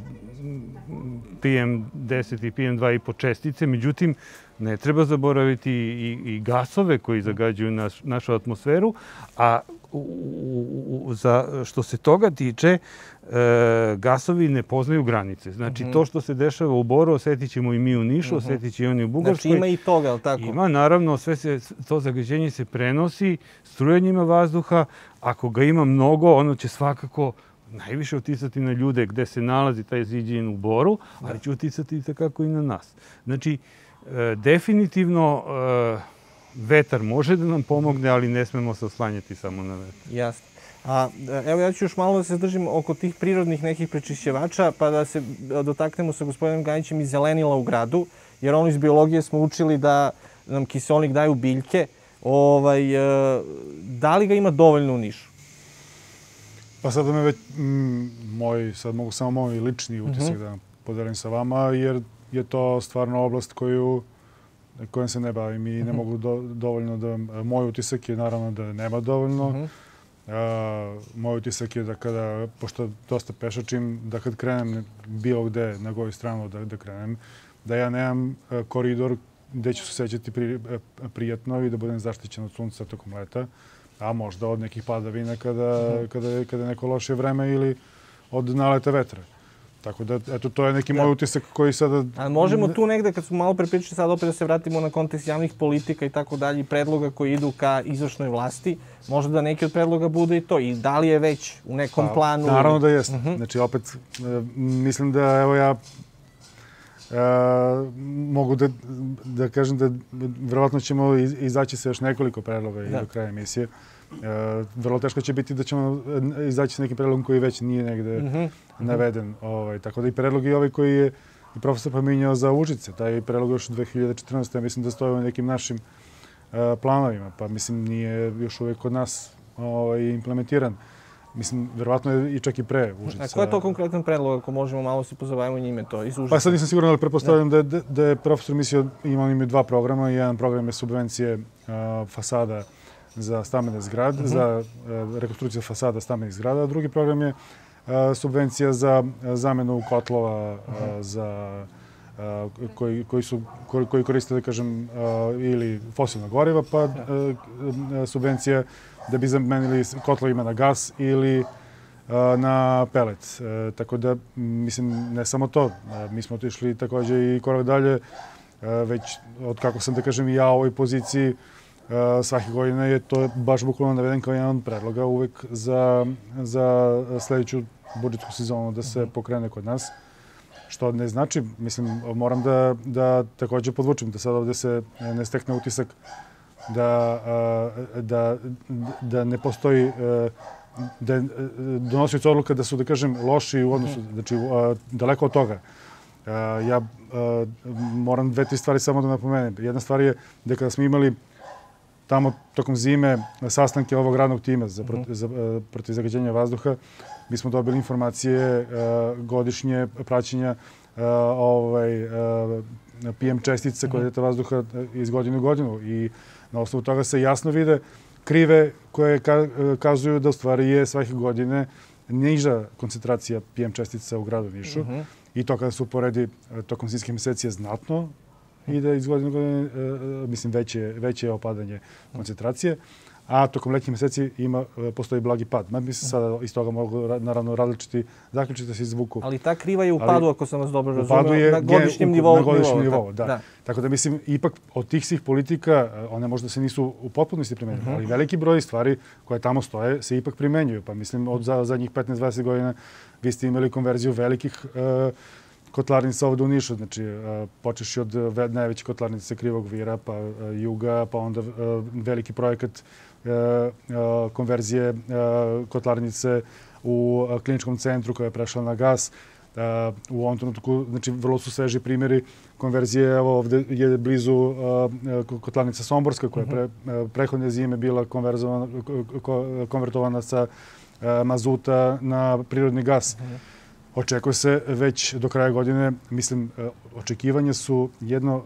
PM10 i PM2,5 čestice, međutim, ne treba zaboraviti i, i gasove koji zagađuju naš, našu atmosferu, a u, u, za, što se toga tiče, e, gasovi ne poznaju granice. Znači, mm -hmm. to što se dešava u Boru, osetit ćemo i mi u Nišu, mm -hmm. osetit će i oni u Bugarskoj. Znači, ima i toga, ali tako? Ima, naravno, sve se, to zagađenje se prenosi strujanjima vazduha. Ako ga ima mnogo, ono će svakako najviše uticati na ljude gde se nalazi taj ziđin u Boru, ali da. će uticati i takako i na nas. Znači, e, definitivno e, vetar može da nam pomogne, ali ne smemo se oslanjati samo na vetar. Jasno. A, evo ja ću još malo da se držim oko tih prirodnih nekih prečišćevača, pa da se dotaknemo sa gospodinom Gajićem iz zelenila u gradu, jer ono iz biologije smo učili da nam kiselnik daju biljke. Ovaj, e, da li ga ima dovoljno u Nišu? Pa sad da me već, m, moj, sad mogu samo moj lični utisak mhm. -huh. da podelim sa vama, jer je to stvarno oblast koju kojom se ne bavim i ne mhm. -huh. mogu do, dovoljno da... Moj utisak je naravno da nema dovoljno. Uh -huh. A, moj utisak je da kada, pošto dosta pešačim, da kad krenem bilo gde na goju stranu da, da krenem, da ja nemam a, koridor gde ću se sećati pri, a, prijatno i da budem zaštićen od sunca tokom leta, a možda od nekih padavina kada, kada, kada je neko loše vreme ili od naleta vetra. Tako da, eto, to je neki da. moj utisak koji sada... A možemo tu negde, kad smo malo prepričali, sad opet da se vratimo na kontekst javnih politika i tako dalje, predloga koji idu ka izvršnoj vlasti, možda da neki od predloga bude i to. I da li je već u nekom pa, planu... Naravno da jeste. Uh mhm. -huh. Znači, opet, e, mislim da, evo ja, Uh, mogu da, da kažem da verovatno ćemo izaći sa još nekoliko predloga da. i do kraja emisije. Uh, E, vrlo teško će biti da ćemo e, izaći s nekim predlogom koji već nije negde mm -hmm. naveden. Ovaj, tako da i predlog i ovaj koji je profesor pominjao za Užice, taj predlog još u 2014. mislim da stoje u nekim našim uh, planovima, pa mislim nije još uvek kod nas ovaj, implementiran. Mislim, verovatno je i čak i pre Užica. A ko je to konkretan predlog, ako možemo malo se pozabavimo njime to iz Užica? Pa sad nisam siguran, ali pretpostavljam da, da, da je profesor mislio, imao im dva programa. Jedan program je subvencije fasada za stambene zgrade, mhm. za uh, rekonstrukciju fasada stambenih zgrada, a drugi program je uh, subvencija za zamenu kotlova uh -huh. za koji, koji, su, koji, koriste, da kažem, ili fosilna goriva, pa subvencija da bi zamenili kotlovima na gas ili na pelet. Tako da, mislim, ne samo to. Mi smo otišli takođe i korak dalje, već od kako sam, da kažem, ja u ovoj poziciji, svake godine je to baš bukvalno naveden kao jedan od predloga uvek za, za sledeću budžetsku sezonu da se pokrene kod nas. Što ne znači, mislim, moram da, da takođe podvučem da sad ovde se ne stekne utisak da, da, da ne postoji da je donosioć odluka da su, da kažem, loši u odnosu, znači daleko od toga. Ja moram dve, tri stvari samo da napomenem. Jedna stvar je da kada smo imali tamo tokom zime sastanke ovog radnog tima za, proti, mhm. za, protiv zagađenja vazduha. Mi smo dobili informacije uh, godišnje praćenja uh, ovaj, uh, PM čestice kvaliteta mhm. vazduha iz godine u godinu i na osnovu toga se jasno vide krive koje ka, kazuju da u stvari je svake godine niža koncentracija PM čestica u gradu Nišu. Uh -huh. i to kada se uporedi e, tokom zimskih meseci je znatno i da iz godine godine, e, e, mislim, veće, veće je opadanje koncentracije a tokom letnjih meseci ima, e, postoji blagi pad. Ma mislim sada iz toga mogu naravno različiti zaključiti da se izvuku. Ali ta kriva je u padu, ako sam vas dobro razumio, je, na godišnjem nivou. Na godišnjem nivou, da. da. Tako da mislim, ipak od tih svih politika, e, one možda se nisu u potpunosti primenjuju, uh mhm. -huh. ali veliki broj stvari koje tamo stoje se ipak primenjuju. Pa mislim, od za, zadnjih 15-20 godina vi ste imali konverziju velikih uh, kotlarnica ovde u Nišu, znači počeš od najveće kotlarnice Krivog Vira, pa Juga, pa onda veliki projekat konverzije e, kotlarnice u kliničkom centru koja je prešla na gas. U ovom trenutku, znači, vrlo su sveži primjeri konverzije. Evo, ovde je blizu kotlarnica Somborska koja je pre, prehodne zime bila konvertovana sa mazuta na prirodni gas. Očekuje se već do kraja godine, mislim, očekivanje su jedno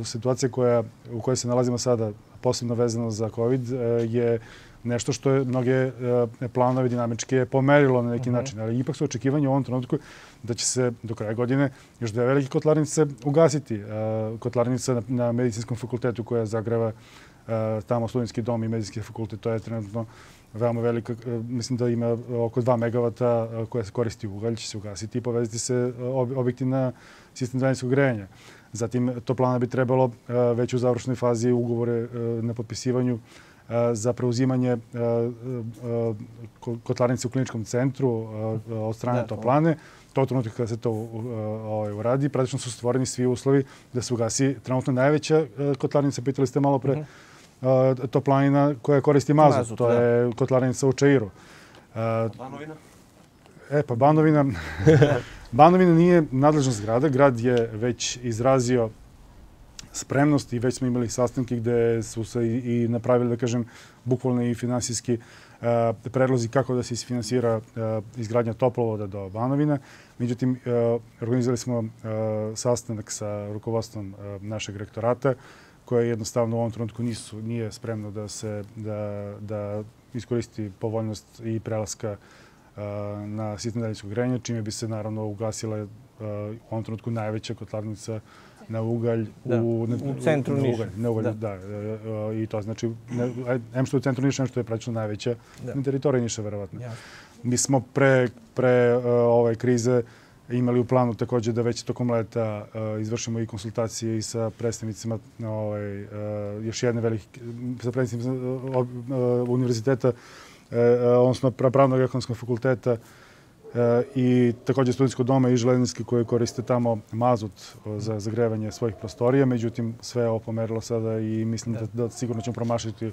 u situaciji koja, u kojoj se nalazimo sada, posebno vezano za COVID, e, je nešto što je mnoge e, planove dinamičke pomerilo na neki mhm. način. Ali ipak su očekivanje u ovom trenutku da će se do kraja godine još dve velike kotlarnice ugasiti. E, kotlarnica na, medicinskom fakultetu koja zagreva tamo studentski dom i medicinski fakultet, to je trenutno veoma velika, mislim da ima oko 2 megavata koja se koristi ugalj, će se ugasiti i povezati se objekti na sistem daljinskog grejanja. Zatim, to plana bi trebalo e, već u završnoj fazi ugovore e, na potpisivanju e, za preuzimanje kotlarnice u kliničkom centru od strane da, Toplane. To je trenutak kada se to ovaj, uradi. Praktično su stvoreni svi uslovi da se ugasi trenutno najveća kotlarnica, pitali ste malo pre, mm -hmm. Toplanina koja koristi mazut. mazut to da. je kotlarnica u Čairu. Banovina? E, pa Banovina... Banovina nije nadležnost grada. Grad je već izrazio spremnost i već smo imali sastanke gde su se i, i napravili, da kažem, bukvalno i finansijski uh, predlozi kako da se isfinansira uh, izgradnja toplovoda do Banovina. Međutim, uh, organizovali smo uh, sastanak sa rukovodstvom uh, našeg rektorata koje jednostavno u ovom trenutku nisu, nije spremno da se da, da iskoristi povoljnost i prelaska uh, na sistem daljinskog grejanja, čime bi se naravno ugasila u ovom trenutku najveća kotlarnica na ugalj da, u, ne, u centru Niša. Na ugalj, da. da. I to znači, ne, em što je u centru Niša, em što je praktično najveća da. na teritoriji Niša, verovatno. Ja. Mi smo pre, pre uh, ove krize imali u planu takođe da već tokom leta uh, izvršimo i konsultacije i sa predstavnicima ovaj, uh, još jedne velike, sa predstavnicima uh, uh, univerziteta odnosno Pravnog ekonomskog fakulteta i takođe studentskog doma i železnički koji koriste tamo mazut za zagrevanje svojih prostorija. Međutim, sve je ovo pomerilo sada i mislim da, da sigurno ćemo promašiti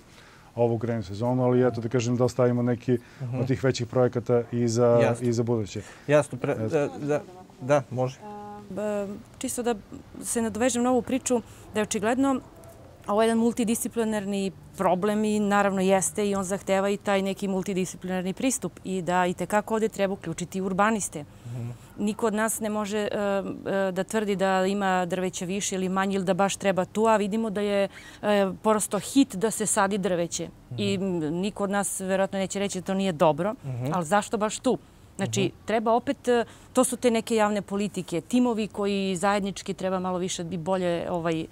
ovu grejnu sezonu, ali eto da kažem da ostavimo neki mhm. od tih većih projekata i za, Jasno. i za buduće. Jasno. Pre, da, da, da, može. Čisto da se nadovežem na ovu priču, da je očigledno ovo je jedan multidisciplinarni problem i naravno jeste i on zahteva i taj neki multidisciplinarni pristup i da i tekako ovde treba uključiti urbaniste. Niko od nas ne može uh, uh, da tvrdi da ima drveća više ili manje ili da baš treba tu, a vidimo da je uh, prosto hit da se sadi drveće. I niko od nas verovatno neće reći da to nije dobro, ali zašto baš tu? Znači, uh -huh. treba opet, e, to su te neke javne politike, timovi koji zajednički treba malo više i bolje ovaj, e,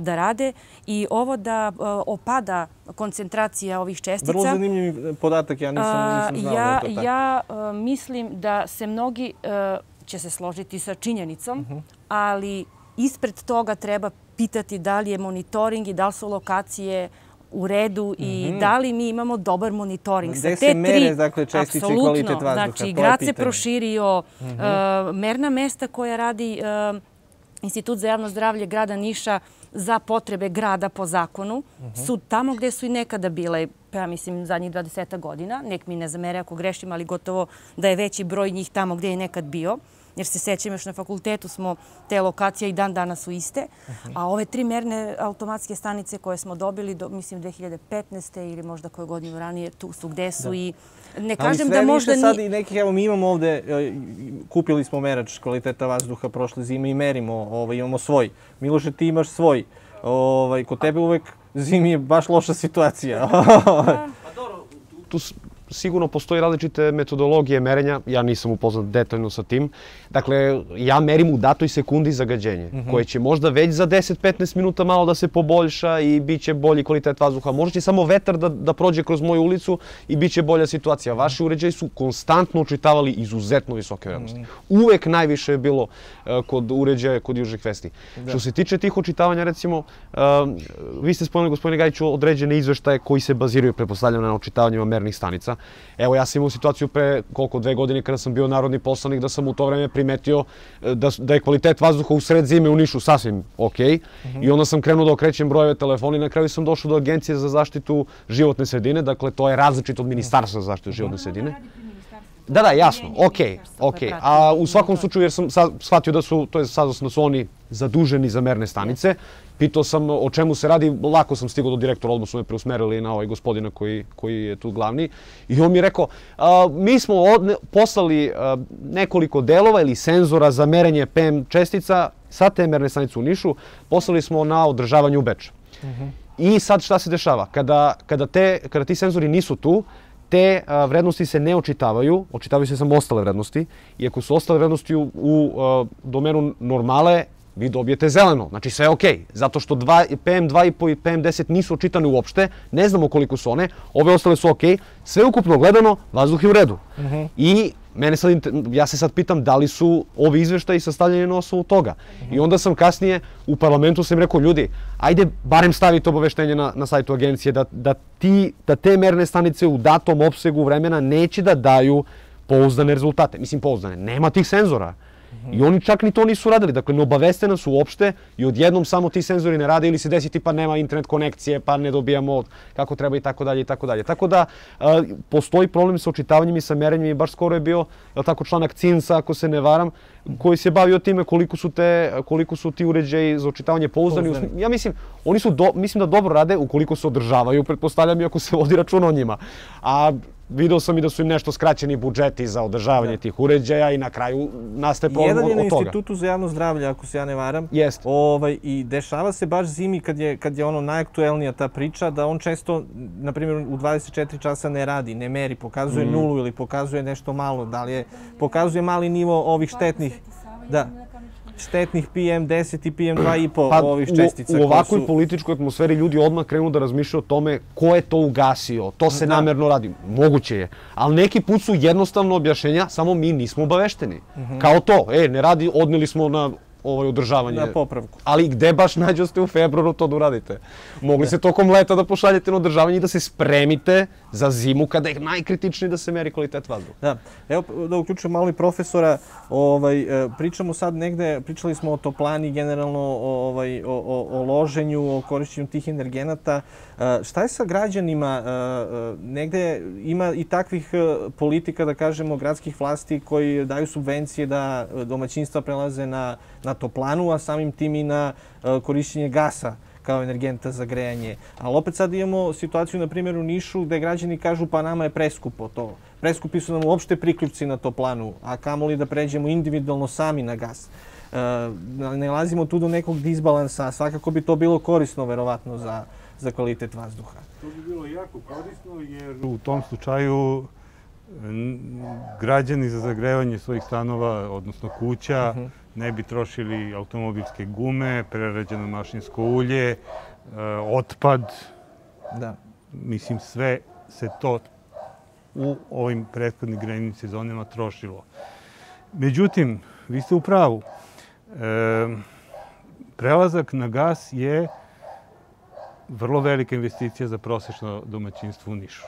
da rade i ovo da e, opada koncentracija ovih čestica. Vrlo zanimljiv podatak, ja nisam, nisam znao ja, da je to tako. Ja mislim da se mnogi će se složiti sa činjenicom, uh -huh. ali ispred toga treba pitati da li je monitoring i da li su lokacije u redu i mm -hmm. da li mi imamo dobar monitoring Gde sa te se mere, tri... dakle, čestice i kvalitet vazduha? Znači, grad se proširio, mm -hmm. uh, merna mesta koja radi uh, Institut za javno zdravlje grada Niša za potrebe grada po zakonu mm -hmm. su tamo gde su i nekada bile, pa ja mislim zadnjih 20 godina, nek mi ne zamere ako grešim, ali gotovo da je veći broj njih tamo gde je nekad bio jer se sećam još na fakultetu smo te lokacije i dan danas su iste. A ove tri merne automatske stanice koje smo dobili, do, mislim 2015. ili možda koju godinu ranije, tu su gde su da. i ne kažem da možda... Ali sve više sad i nekih, evo mi imamo ovde, e, kupili smo merač kvaliteta vazduha prošle zime i merimo, ovaj, imamo svoj. Miloše, ti imaš svoj. Ovaj, kod tebe uvek zimi je baš loša situacija. pa dobro, tu sigurno postoji različite metodologije merenja, ja nisam upoznat detaljno sa tim. Dakle, ja merim u datoj sekundi zagađenje, mm -hmm. koje će možda već za 10-15 minuta malo da se poboljša i bit će bolji kvalitet vazduha. Možda će samo vetar da, da prođe kroz moju ulicu i bit će bolja situacija. Vaši uređaji su konstantno učitavali izuzetno visoke vrednosti. Mm -hmm. Uvek najviše je bilo uh, kod uređaja, kod južnih vesti. Da. Što se tiče tih očitavanja, recimo, uh, vi ste spomenuli, gospodine Gajiću, određene izveštaje koji se baziraju, prepostavljam, na očitavanjima mernih stanica. Ево, јас имам ситуација пре колку две години кога сам бил народни посланик да сам у то време приметио да, да е квалитет ваздуха у сред зиме у Нишу сасвим окей. Okay. Mm -hmm. И онда сам кренуo да окрећем бројеве телефони, на крају сам дошол до агенција за заштиту животне средине, дакле тоа е различит од Министарството за заштиту животне средине. Da, da, jasno, ok, ok. A u svakom slučaju, jer sam sad shvatio da su, to je sad da su oni zaduženi za merne stanice, pitao sam o čemu se radi, lako sam stigao do direktora, odmah su me preusmerili na ovaj gospodina koji, koji je tu glavni. I on mi je rekao, a, mi smo od, poslali a, nekoliko delova ili senzora za merenje PM čestica sa te merne stanice u Nišu, poslali smo na održavanje u Beč. Uh -huh. I sad šta se dešava? Kada, kada, te, kada ti senzori nisu tu, te vrednosti se ne očitavaju, očitavaju se samo ostale vrednosti. I ako su ostale vrednosti u, domenu normale, vi dobijete zeleno. Znači sve je okej. Okay. Zato što dva, PM2,5 i PM10 nisu očitane uopšte, ne znamo koliko su one, ove ostale su okej. Okay. Sve ukupno gledano, vazduh je u redu. Uh mhm. -huh. I mene sad, ja se sad pitam da li su ovi izveštaji sastavljeni na osnovu toga. Uh -huh. I onda sam kasnije u parlamentu sam rekao, ljudi, ajde barem stavite obaveštenje na, na sajtu agencije da, da, ti, da te merne stanice u datom opsegu vremena neće da daju pouzdane rezultate. Mislim, pouzdane. Nema tih senzora. I oni čak ni to nisu radili, dakle ne obaveste nas uopšte i odjednom samo ti senzori ne rade ili se desi tipa nema internet konekcije pa ne dobijamo kako treba i tako dalje i tako dalje. Tako da postoji problem sa očitavanjem i sa merenjem i baš skoro je bio je tako članak CINSA ako se ne varam koji se bavio time koliko su te koliko su ti uređaji za očitavanje pouzdani. pouzdani. Ja mislim oni su do, mislim da dobro rade ukoliko se održavaju, pretpostavljam i ako se vodi računa o njima. A Video sam i da su im nešto skraćeni budžeti za održavanje da. tih uređaja i na kraju nastaje problem od, toga. Jedan je na Institutu za javno zdravlje, ako se ja ne varam. Jeste. Ovaj, I dešava se baš zimi kad je, kad je ono najaktuelnija ta priča, da on često, na primjer, u 24 časa ne radi, ne meri, pokazuje mm. nulu ili pokazuje nešto malo, da li je, pokazuje mali nivo ovih štetnih. Da, štetnih PM10 i PM2,5 pa, ovih čestica. U, u ovakvoj su... političkoj atmosferi ljudi odmah krenu da razmišljaju o tome ko je to ugasio, to se da. namerno radi. Moguće je. Ali neki put su jednostavno objašnjenja, samo mi nismo obavešteni. Mhm. -huh. Kao to, e, ne radi, odnili smo na ovaj održavanje. Na popravku. Ali gde baš nađoste u februaru to da uradite? Mogli da. se tokom leta da pošaljete na održavanje i da se spremite za zimu kada je najkritičniji da se meri kvalitet vazduha. Da. Evo da uključujem malo i profesora, ovaj e, pričamo sad negde, pričali smo o toplani generalno o ovaj o, o, o loženju, o korišćenju tih energenata. E, šta je sa građanima? E, negde ima i takvih politika da kažemo gradskih vlasti koji daju subvencije da domaćinstva prelaze na na toplanu, a samim tim i na korišćenje gasa kao energenta za grejanje. Ali opet sad imamo situaciju, na primjer, u Nišu gde građani kažu pa nama je preskupo to. Preskupi su nam uopšte priključci na toplanu, a kamoli da pređemo individualno sami na gas. E, ne lazimo tu do nekog disbalansa, svakako bi to bilo korisno, verovatno, za, za kvalitet vazduha. To bi bilo jako korisno, jer u tom slučaju građani za zagrevanje svojih stanova, odnosno kuća, uh mhm. -huh ne bi trošili automobilske gume, prerađeno mašinsko ulje, e, otpad. Da. Mislim, sve se to u ovim prethodnim grejnim sezonima trošilo. Međutim, vi ste u pravu. E, prelazak na gas je vrlo velika investicija za prosečno domaćinstvo u Nišu.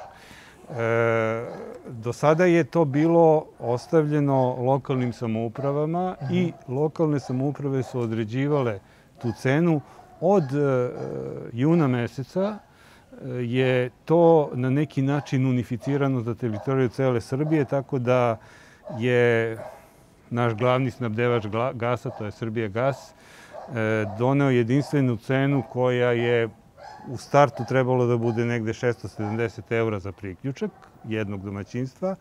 E, do sada je to bilo ostavljeno lokalnim samoupravama -huh. i lokalne samouprave su određivale tu cenu. Od e, juna meseca e, je to na neki način unificirano za teritoriju cele Srbije, tako da je naš glavni snabdevač gasa, to je Srbija gas, e, doneo jedinstvenu cenu koja je u startu trebalo da bude negde 670 eura za priključak jednog domaćinstva,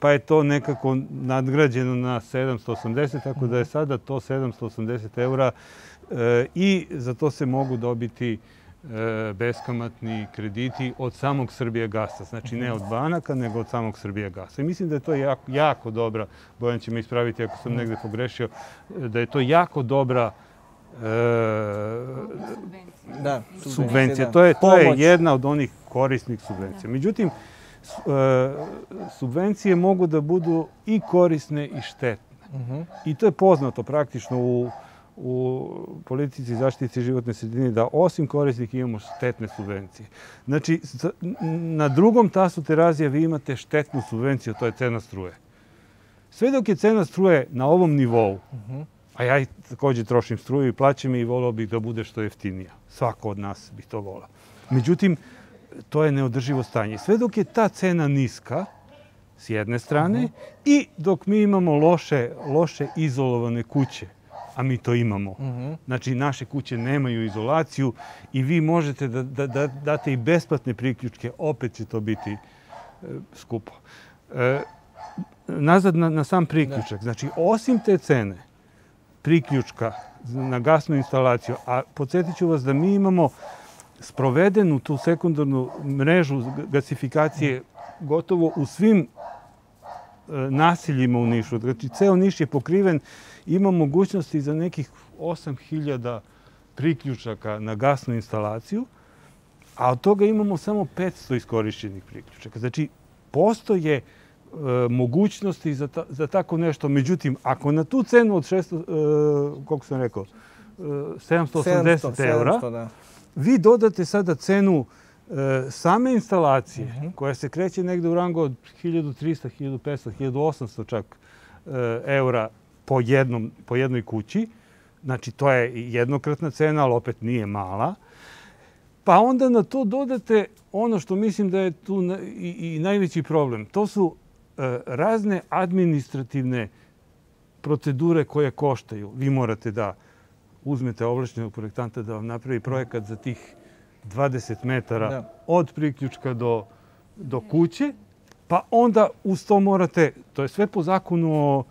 pa je to nekako nadgrađeno na 780, tako da je sada to 780 eura e, i za to se mogu dobiti e, beskamatni krediti od samog Srbije gasa. Znači ne od banaka, nego od samog Srbije gasa. I mislim da je to jako, jako dobra, Bojan će me ispraviti ako sam negde pogrešio, da je to jako dobra e, Da, subvencija. da. To je, to je jedna od onih korisnih subvencija. Međutim, e, subvencije mogu da budu i korisne i štetne. Mhm. I to je poznato praktično u, u politici zaštite životne sredine da osim korisnih imamo štetne subvencije. Znači, na drugom tasu terazija vi imate štetnu subvenciju, to je cena struje. Sve dok je cena struje na ovom nivou, a ja i takođe trošim struju i plaćam i volao bih da bude što jeftinija. Svako od nas bi to volao. Međutim, to je neodrživo stanje. Sve dok je ta cena niska, s jedne strane, i dok mi imamo loše, loše izolovane kuće, a mi to imamo. Znači, naše kuće nemaju izolaciju i vi možete da, da, da date i besplatne priključke, opet će to biti e, skupo. E, nazad na, na sam priključak. Znači, osim te cene priključka na gasnu instalaciju, a podsjetit ću vas da mi imamo sprovedenu tu sekundarnu mrežu gasifikacije gotovo u svim e, naseljima u Nišu. Znači, ceo Niš je pokriven, ima mogućnosti za nekih 8000 priključaka na gasnu instalaciju, a od toga imamo samo 500 iskorišćenih priključaka. Znači, postoje mogućnosti za, ta, za tako nešto. Međutim, ako na tu cenu od 600, e, koliko sam rekao, e, 780 700, eura, 700, da. vi dodate sada cenu e, same instalacije, koja se kreće negde u rangu od 1300, 1500, 1800 čak e, eura po, jednom, po jednoj kući. Znači, to je jednokratna cena, ali opet nije mala. Pa onda na to dodate ono što mislim da je tu i, i najveći problem. To su e, razne administrativne procedure koje koštaju. Vi morate da uzmete ovlašćenog projektanta da vam napravi projekat za tih 20 metara Da. od priključka do, do kuće, pa onda uz to morate, to je sve po zakonu o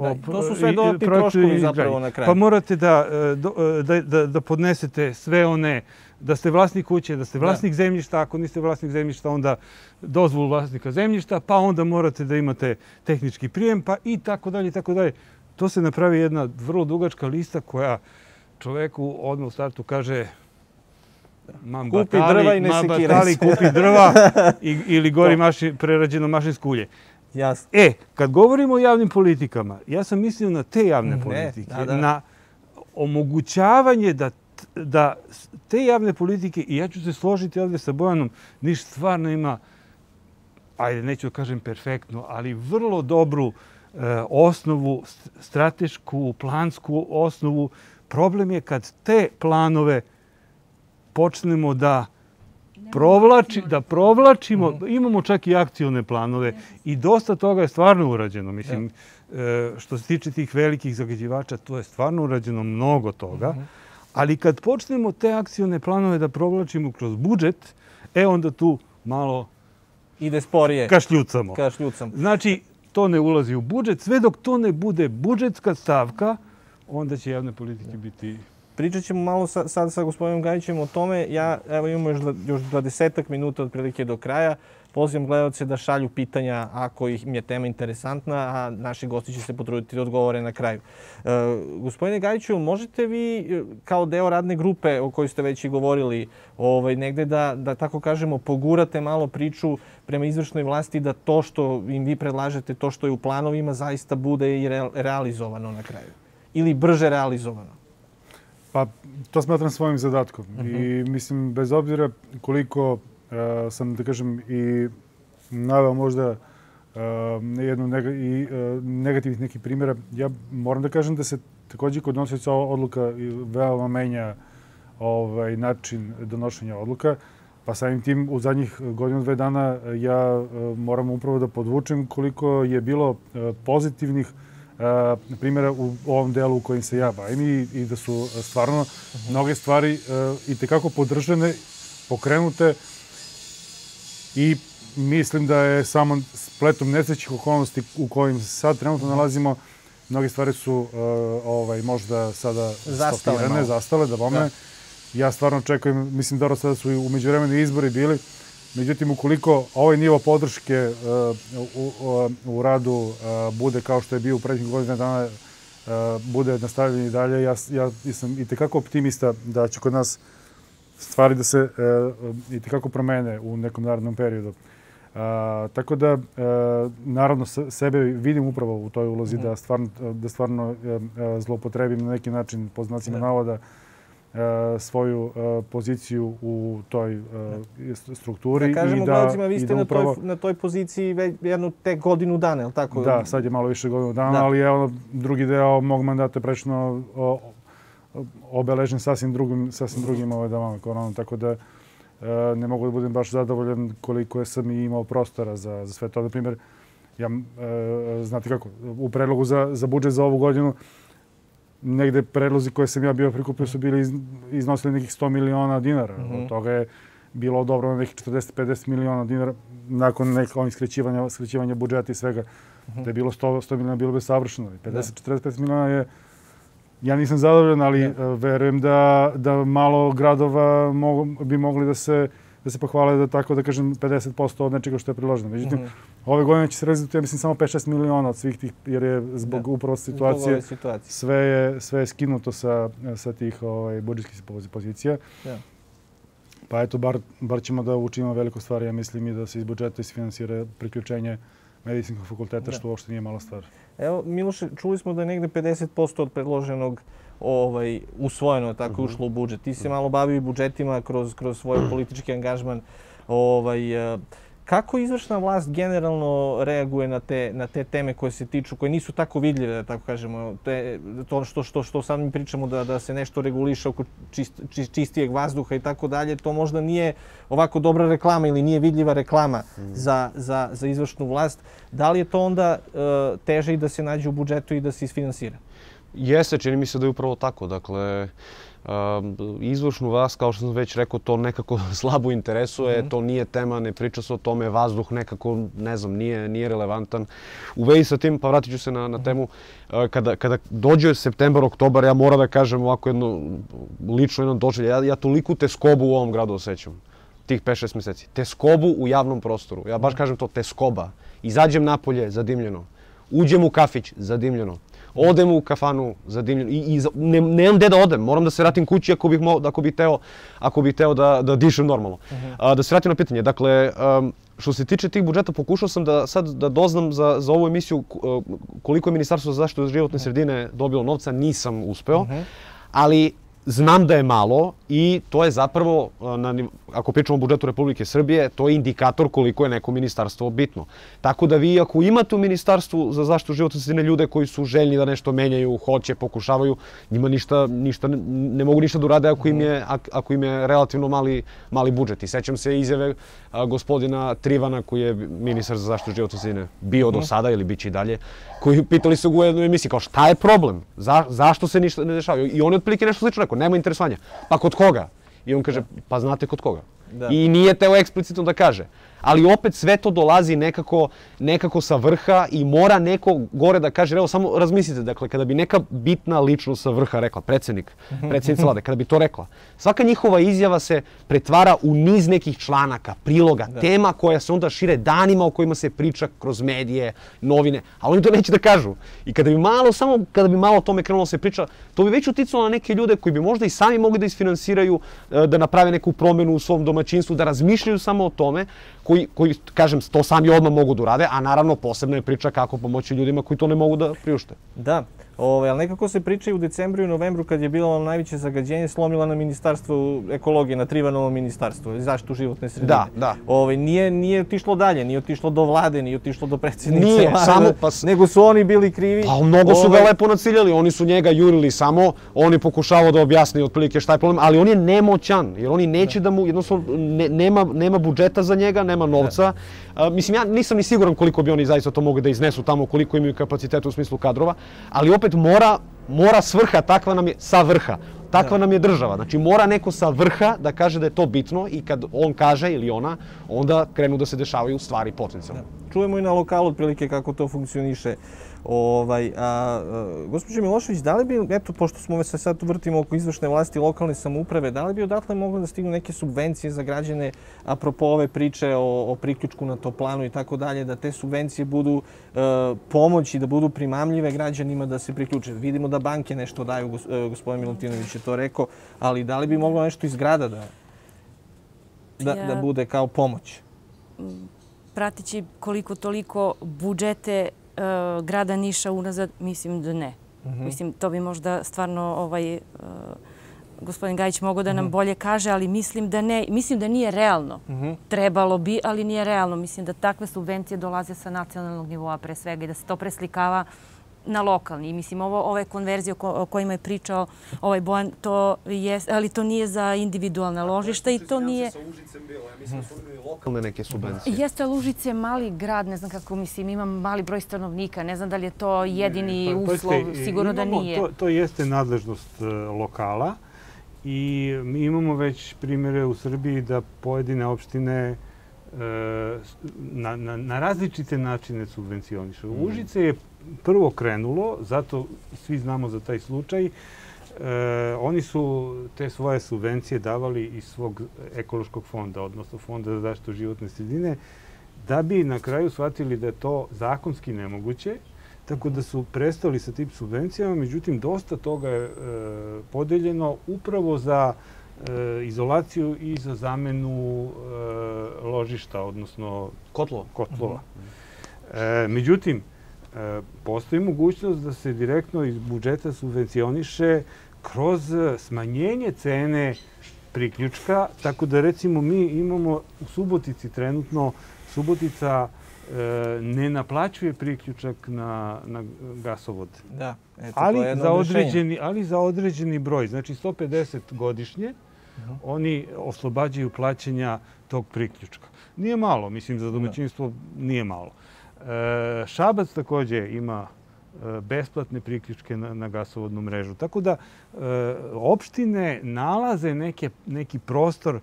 Da, to su sve dodatni troškovi zapravo na kraju. Pa morate da, e, e, da, da, da podnesete sve one, da ste vlasnik kuće, da ste vlasnik zemljišta, ako niste vlasnik zemljišta, onda dozvolu vlasnika zemljišta, pa onda morate da imate tehnički prijem, pa i tako dalje, i tako dalje. To se napravi jedna vrlo dugačka lista koja čoveku odmah u startu kaže Mam Kupi batali, drva i ne ma sekiraj batali, se." kupi drva i, ili gori maši, prerađeno mašinsko ulje. Jasno. E, kad govorimo o javnim politikama, ja sam mislio na te javne Ne, politike, da, da. na omogućavanje da, da te javne politike, i ja ću se složiti ovde sa Bojanom, Niš stvarno ima, ajde, neću da kažem perfektno, ali vrlo dobru e, osnovu, st- stratešku, plansku osnovu. Problem je kad te planove počnemo da provlači, da provlačimo, imamo čak i akcione planove i dosta toga je stvarno urađeno. Mislim, e, što se tiče tih velikih zagađivača, to je stvarno urađeno mnogo toga. Ali kad počnemo te akcione planove da provlačimo kroz budžet, e onda tu malo Ide sporije. kašljucamo. Kašljucam. Znači, to ne ulazi u budžet. Sve dok to ne bude budžetska stavka, onda će javne politike biti Pričat ćemo malo sa, sad sa gospodinom Gajićem o tome. Ja, evo imamo još, još 20 minuta otprilike do kraja. Pozivam gledalce da šalju pitanja ako ih im je tema interesantna, a naši gosti će se potruditi da odgovore na kraju. E, gospodine Gajiću, možete vi e, kao deo radne grupe o kojoj ste već i govorili, ovaj, negde da, da tako kažemo, pogurate malo priču prema izvršnoj vlasti da to što im vi predlažete, to što je u planovima, zaista bude i re, realizovano na kraju? Ili brže realizovano? Pa, to smatram svojim zadatkom. I mislim, bez obzira koliko sam, da kažem, i naveo možda uh, jednu nega, i, e, negativnih nekih primjera, ja moram da kažem da se takođe kod nosioca odluka veoma menja ovaj, način donošenja odluka. Pa samim tim u zadnjih godinu, dve dana ja moram upravo da podvučem koliko je bilo pozitivnih primjera u ovom delu u kojim se ja bavim i, i da su stvarno mnoge stvari i tekako podržane, pokrenute i mislim da je samo spletom nesrećih okolnosti u kojim se sad trenutno nalazimo, mnoge stvari su e, ovaj, možda sada Zastale stopirane, malo. zastale, da bome. Ja stvarno čekujem, mislim dobro sada su umeđu vremenu izbori bili, međutim ukoliko ovaj nivo podrške uh, u, u, u radu uh, bude kao što je bio u prethodnih godina dana, uh, bude nastavljen i dalje, ja, ja sam i tekako optimista da će kod nas stvari da se uh, i tekako promene u nekom narodnom periodu. A, tako da, a, naravno, sebe vidim upravo u toj ulozi mm. da stvarno, da stvarno a, zlopotrebim na neki način, po znacima da. navoda, a, svoju poziciju u toj a, strukturi. Da kažemo i da, gledacima, vi ste da upravo... na, toj, na toj poziciji već jednu te godinu dana, je li tako? Da, sad je malo više godinu dana, da. ali je ono drugi deo mog mandata prečno obeležen sasvim drugim, sasvim drugim ovaj, damama koronom, tako da E, ne mogu da budem baš zadovoljan koliko sam i imao prostora za, za sve to. Na primjer, ja, e, znate kako, u predlogu za, za budžet za ovu godinu negde predlozi koje sam ja bio prikupio su bili iz, iznosili nekih 100 miliona dinara. Mm -hmm. Od toga je bilo odobrano nekih 40-50 miliona dinara nakon nekog onih skrećivanja, skrećivanja budžeta i svega. Mm -hmm. Da je bilo 100, 100 miliona bilo bi savršeno. 50-45 miliona je Ja nisam zadovoljan, ali ja. E, verujem da, da malo gradova mogu, bi mogli da se da se pohvale da tako da kažem 50% od nečega što je priloženo. Međutim, mm -hmm. ove godine će se rezati, ja mislim, samo 5-6 miliona od svih tih, jer je zbog da. upravo situacije, situacije, sve je, sve je skinuto sa, sa tih ovaj, budžetskih pozicija. Ja. Pa eto, bar, bar ćemo da učinimo veliko stvar, ja mislim, i da se iz budžeta isfinansira priključenje medicinskog fakulteta, da. što uopšte nije mala stvar. Evo, Miloše, čuli smo da je negde 50% od predloženog ovaj, usvojeno, tako uh mhm. -huh. ušlo u budžet. Ti se malo bavio budžetima kroz, kroz svoj politički angažman. Ovaj, uh, Kako izvršna vlast generalno reaguje na te, na te teme koje se tiču, koje nisu tako vidljive, da tako kažemo, te, to što, što, što sad mi pričamo da, da se nešto reguliše oko čist, čist, čistijeg vazduha i tako dalje, to možda nije ovako dobra reklama ili nije vidljiva reklama mm. za, za, za izvršnu vlast. Da li je to onda uh, teže i da se nađe u budžetu i da se isfinansira? Jeste, čini mi se da je upravo tako. Dakle, izvršnu vlast, kao što sam već rekao, to nekako slabo interesuje, mm -hmm. to nije tema, ne priča se o tome, vazduh nekako, ne znam, nije, nije relevantan. U vezi sa tim, pa vratit ću se na, na temu, kada, kada dođe septembar, oktobar, ja moram da kažem ovako jedno, lično jedno doželje, ja, ja toliko te skobu u ovom gradu osjećam, tih 5-6 meseci. Te skobu u javnom prostoru, ja baš kažem to, te skoba. Izađem napolje, zadimljeno. Uđem u kafić, zadimljeno odem u kafanu zadimljen i, i ne, nemam gde da odem, moram da se vratim kući ako bih, mo, ako bih teo, ako bih teo da, da dišem normalno. Uh mhm. -huh. A, da se vratim na pitanje, dakle, um, što se tiče tih budžeta, pokušao sam da sad da doznam za, za ovu emisiju koliko je Ministarstvo za zaštitu životne sredine dobilo novca, nisam uspeo. Uh mhm. -huh. Ali znam da je malo i to je zapravo, na, ako pričamo o budžetu Republike Srbije, to je indikator koliko je neko ministarstvo bitno. Tako da vi ako imate u ministarstvu za zaštitu životne sredine ljude koji su željni da nešto menjaju, hoće, pokušavaju, njima ništa, ništa, ne mogu ništa da urade ako im je, ako im je relativno mali, mali budžet. I sećam se izjave gospodina Trivana koji je ministar za zaštitu životne sredine bio do mhm. sada ili bit će i dalje, koji pitali su ga u jednoj emisiji kao šta je problem? Za, zašto se ništa ne dešava? I on je otprilike nešto slično rekao, nema interesovanja. Pa kod koga? I on kaže, pa znate kod koga? Da. I nije teo eksplicitno da kaže ali opet sve to dolazi nekako, nekako sa vrha i mora neko gore da kaže, evo samo razmislite, dakle, kada bi neka bitna ličnost sa vrha rekla, predsednik, predsednica vlade, kada bi to rekla, svaka njihova izjava se pretvara u niz nekih članaka, priloga, da. tema koja se onda šire danima o kojima se priča kroz medije, novine, a oni to neće da kažu. I kada bi malo, samo kada bi malo o tome krenulo da se priča, to bi već uticalo na neke ljude koji bi možda i sami mogli da isfinansiraju, e, da naprave neku promenu u svom domaćinstvu, da razmišljaju samo o tome, koji, koji, kažem, to sami odmah mogu da urade, a naravno posebna je priča kako pomoći ljudima koji to ne mogu da priušte. Da, Ove, ali nekako se priča i u decembru i novembru kad je bilo najveće zagađenje slomila na ministarstvo ekologije, na Trivanovo ministarstvo, zaštitu životne sredine. Da, da. Ove, nije, nije otišlo dalje, nije otišlo do vlade, nije otišlo do predsjednice nije, vlade, samo, pa, nego su oni bili krivi. Pa mnogo su ga lepo naciljali, oni su njega jurili samo, oni pokušavao da objasni otprilike šta je problem, ali on je nemoćan, jer oni neće da, da mu, jednostavno, ne, nema, nema budžeta za njega, nema novca. Da. Mislim, ja nisam ni siguran koliko bi oni zaista to mogli da iznesu tamo, koliko imaju kapaciteta u smislu kadrova, ali opet mora, mora svrha, takva nam je, sa vrha, takva da. nam je država. Znači mora neko sa vrha da kaže da je to bitno i kad on kaže ili ona, onda krenu da se dešavaju stvari potencijalno. Da. čujemo i na lokalu otprilike kako to funkcioniše. Ovaj, a, gospođo Milošević, da li bi, eto, pošto smo se sad vrtimo oko izvršne vlasti lokalne samouprave, da li bi odatle mogli da stignu neke subvencije za građane, apropo ove priče o, o priključku na toplanu i tako dalje, da te subvencije budu e, pomoć i da budu primamljive građanima da se priključe. Vidimo da banke nešto daju, gos, e, gospodin Milutinović je to rekao, ali da li bi moglo nešto iz grada da, da, ja... da bude kao pomoć? Pratići koliko toliko budžete uh, grada Niša unazad, mislim da ne. Mhm. Mislim, to bi možda stvarno ovaj, uh, gospodin Gajić mogao da nam mhm. bolje kaže, ali mislim da ne. Mislim da nije realno. Mhm. Trebalo bi, ali nije realno. Mislim da takve subvencije dolaze sa nacionalnog nivoa pre svega i da se to preslikava uh, na lokalni. Mislim, ovo, ove konverzije o kojima je pričao ovaj Bojan, to je, ali to nije za individualna ložišta i to nije... Sa Užicem bilo, ja mislim da su lokalne neke subvencije. Jeste, ali Užice je mali grad, ne znam kako mislim, ima mali broj stanovnika, ne znam da li je to jedini pa, uslov, sigurno da nije. To, to jeste nadležnost uh, lokala i mi imamo već primere u Srbiji da pojedine opštine uh, na, na, na različite načine subvencionišu. Mm. Užice je prvo krenulo, zato svi znamo za taj slučaj, e, oni su te svoje subvencije davali iz svog ekološkog fonda, odnosno fonda za zaštitu životne sredine, da bi na kraju shvatili da je to zakonski nemoguće, tako da su prestali sa tim subvencijama, međutim, dosta toga je e, podeljeno upravo za e, izolaciju i za zamenu e, ložišta, odnosno Kotlo. kotlova. E, međutim, postoji mogućnost da se direktno iz budžeta subvencioniše kroz smanjenje cene priključka, tako da recimo mi imamo u Subotici trenutno, Subotica e, ne naplaćuje priključak na, na gasovod. Da, eto, ali to je jedno za određeni, Ali za određeni broj, znači 150 godišnje, uh -huh. oni oslobađaju plaćanja tog priključka. Nije malo, mislim, za domaćinstvo nije malo. E, Šabac takođe ima e, besplatne priključke na, gasovodnu mrežu. Tako da e, opštine nalaze neke, neki prostor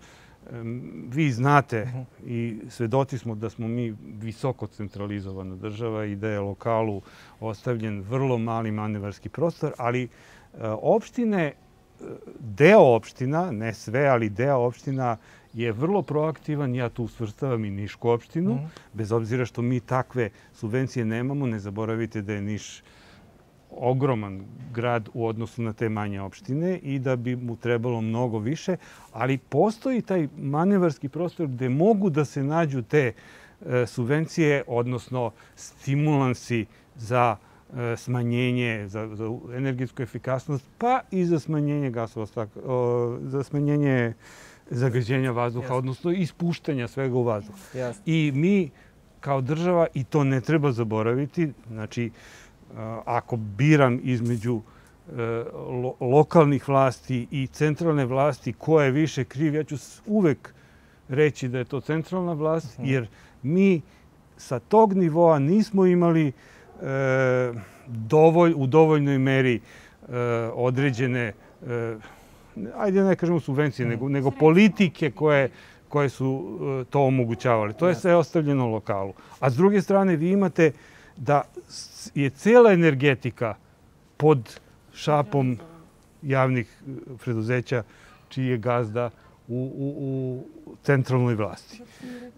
vi znate i svedoci smo da smo mi visoko centralizovana država i da je lokalu ostavljen vrlo mali manevarski prostor, ali opštine, deo opština, ne sve, ali deo opština je vrlo proaktivan. Ja tu svrstavam i Nišku opštinu. Mm. Bez obzira što mi takve subvencije nemamo, ne zaboravite da je Niš ogroman grad u odnosu na te manje opštine i da bi mu trebalo mnogo više, ali postoji taj manevarski prostor gde mogu da se nađu te e, subvencije, odnosno stimulansi za e, smanjenje, za, za energetsku efikasnost, pa i za smanjenje gasova, za smanjenje zagađenja vazduha, Jasne. odnosno ispuštanja svega u vazduh. Jasne. I mi kao država, i to ne treba zaboraviti, znači, ako biram između e, lo, lokalnih vlasti i centralne vlasti ko je više kriv, ja ću uvek reći da je to centralna vlast, mhm. jer mi sa tog nivoa nismo imali e, dovolj, u dovoljnoj meri e, određene e, ajde ne kažemo subvencije, nego, nego politike koje, koje su e, to omogućavale. To je sve ostavljeno lokalu. A s druge strane, vi imate da je cela energetika pod šapom javnih e, preduzeća čiji je gazda u, u, u centralnoj vlasti.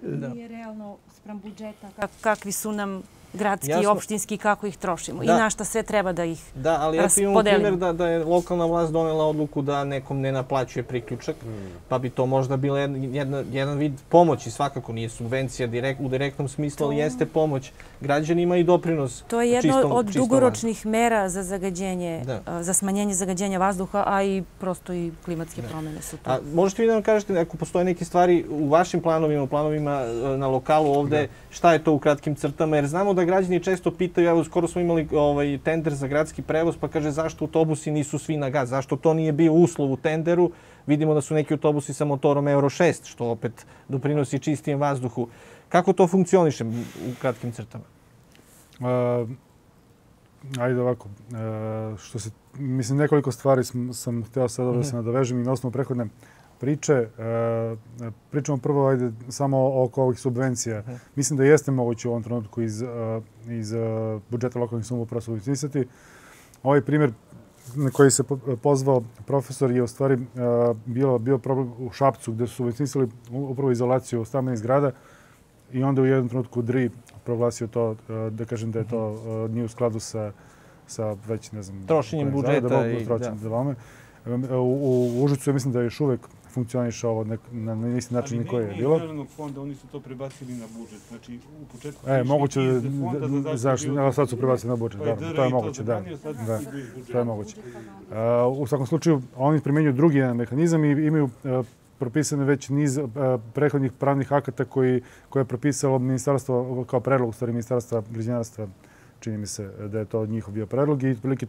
Da. Nije realno sprem budžeta kakvi su nam gradski Jasno. opštinski, kako ih trošimo da. i na šta sve treba da ih Da, ali ja imamo primjer da, da je lokalna vlast donela odluku da nekom ne naplaćuje priključak, mm. pa bi to možda bila jedna, jedan vid pomoći, svakako nije subvencija direkt, u direktnom smislu, ali jeste pomoć građanima i doprinos To je jedno čistom, od dugoročnih mera za zagađenje, da. za smanjenje zagađenja vazduha, a i prosto i klimatske da. promene su to. A možete vi da nam kažete, ako postoje neke stvari u vašim planovima, u planovima e, na lokalu ovde, da. šta je to u kratkim crtama, jer znamo da građani često pitaju, evo skoro smo imali ovaj, tender za gradski prevoz, pa kaže zašto autobusi nisu svi na gaz, zašto to nije bio uslov u tenderu. Vidimo da su neki autobusi sa motorom Euro 6, što opet doprinosi čistijem vazduhu. Kako to funkcioniše u kratkim crtama? Uh, ajde ovako, uh, što se, mislim nekoliko stvari sam, sam hteo sada da se mhm. nadovežem i na osnovu prehodne priče. E, pričamo prvo ajde, samo oko ovih subvencija. Uh -huh. Mislim da jeste moguće u ovom trenutku iz, e, iz e, budžeta lokalnih samouprava subvencionisati. Ovaj primjer na koji se pozvao profesor je u stvari bio, bio problem u Šapcu gde su subvencionisali upravo izolaciju stambenih zgrada i onda u jednom trenutku DRI proglasio to, da kažem da je to mhm. nije u skladu sa, sa već, ne znam... Trošenjem budžeta da, i... Da. Da, u, u Užicu ja mislim da još uvek funkcioniše ovo nek, na, na isti način koji je bilo. Ali ne fonda, oni su to prebacili na budžet. Znači, u početku... E, moguće, da, zašto, evo sad su prebacili na budžet, da, to je moguće, da. Da, to je moguće. Uh, u svakom slučaju, oni primenjuju drugi jedan mehanizam i imaju uh, propisane već niz uh, prethodnih pravnih akata koji, koje je propisalo ministarstvo kao predlog, u stvari ministarstva građanarstva čini mi se da je to njihov bio predlog i otprilike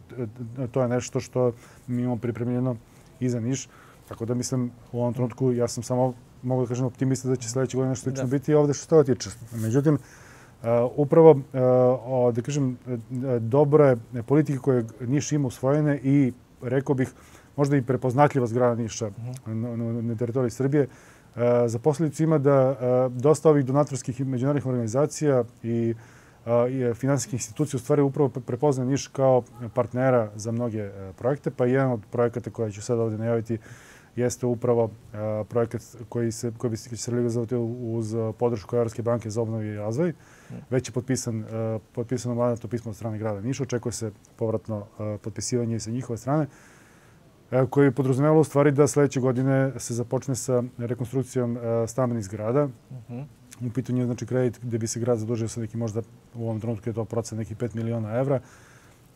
to je nešto što mi imamo pripremljeno i za Niš. Tako da mislim, u ovom trenutku ja sam samo, mogu da kažem, optimista da će sledeće godine nešto slično da. biti ovde što se toga tiče. Međutim, uh, upravo, uh, da kažem, uh, dobre politike koje Niš ima usvojene i, rekao bih, možda i prepoznatljiva zgrada Niša uh mhm. -huh. na, na, na teritoriji Srbije, uh, za posljedicu ima da uh, dosta ovih donatorskih i međunarodnih organizacija i i finansijske institucije u stvari upravo prepozna Niš kao partnera za mnoge e, projekte, pa jedan od projekata koje ću sad ovde najaviti jeste upravo e, projekat koji, se, koji bi se realizovati uz podršku Evropske banke za obnovu i razvoj. Već je potpisan, e, potpisano mladnato pismo od strane grada Niša. Očekuje se povratno potpisivanje sa njihove strane koji podrazumevalo u stvari da sledeće godine se započne sa rekonstrukcijom stambenih zgrada. Uh -huh U pitanju je znači kredit gde bi se grad zadužio sa neki možda u ovom trenutku je to procent nekih 5 miliona evra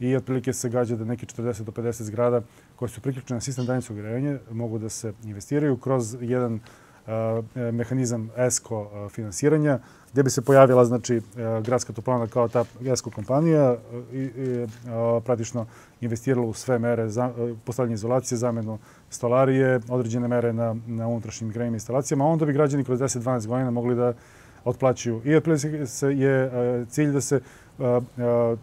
i otprilike se gađa da neki 40 do 50 zgrada koje su priključene na sistem daljinskog grejanja mogu da se investiraju kroz jedan mehanizam ESCO finansiranja, gde bi se pojavila znači, gradska toplana kao ta ESCO kompanija i, i praktično investirala u sve mere za, postavljanje izolacije, zamenu stolarije, određene mere na, na unutrašnjim grejnim instalacijama, onda bi građani kroz 10-12 godina mogli da otplaćuju. I otprilike je cilj da se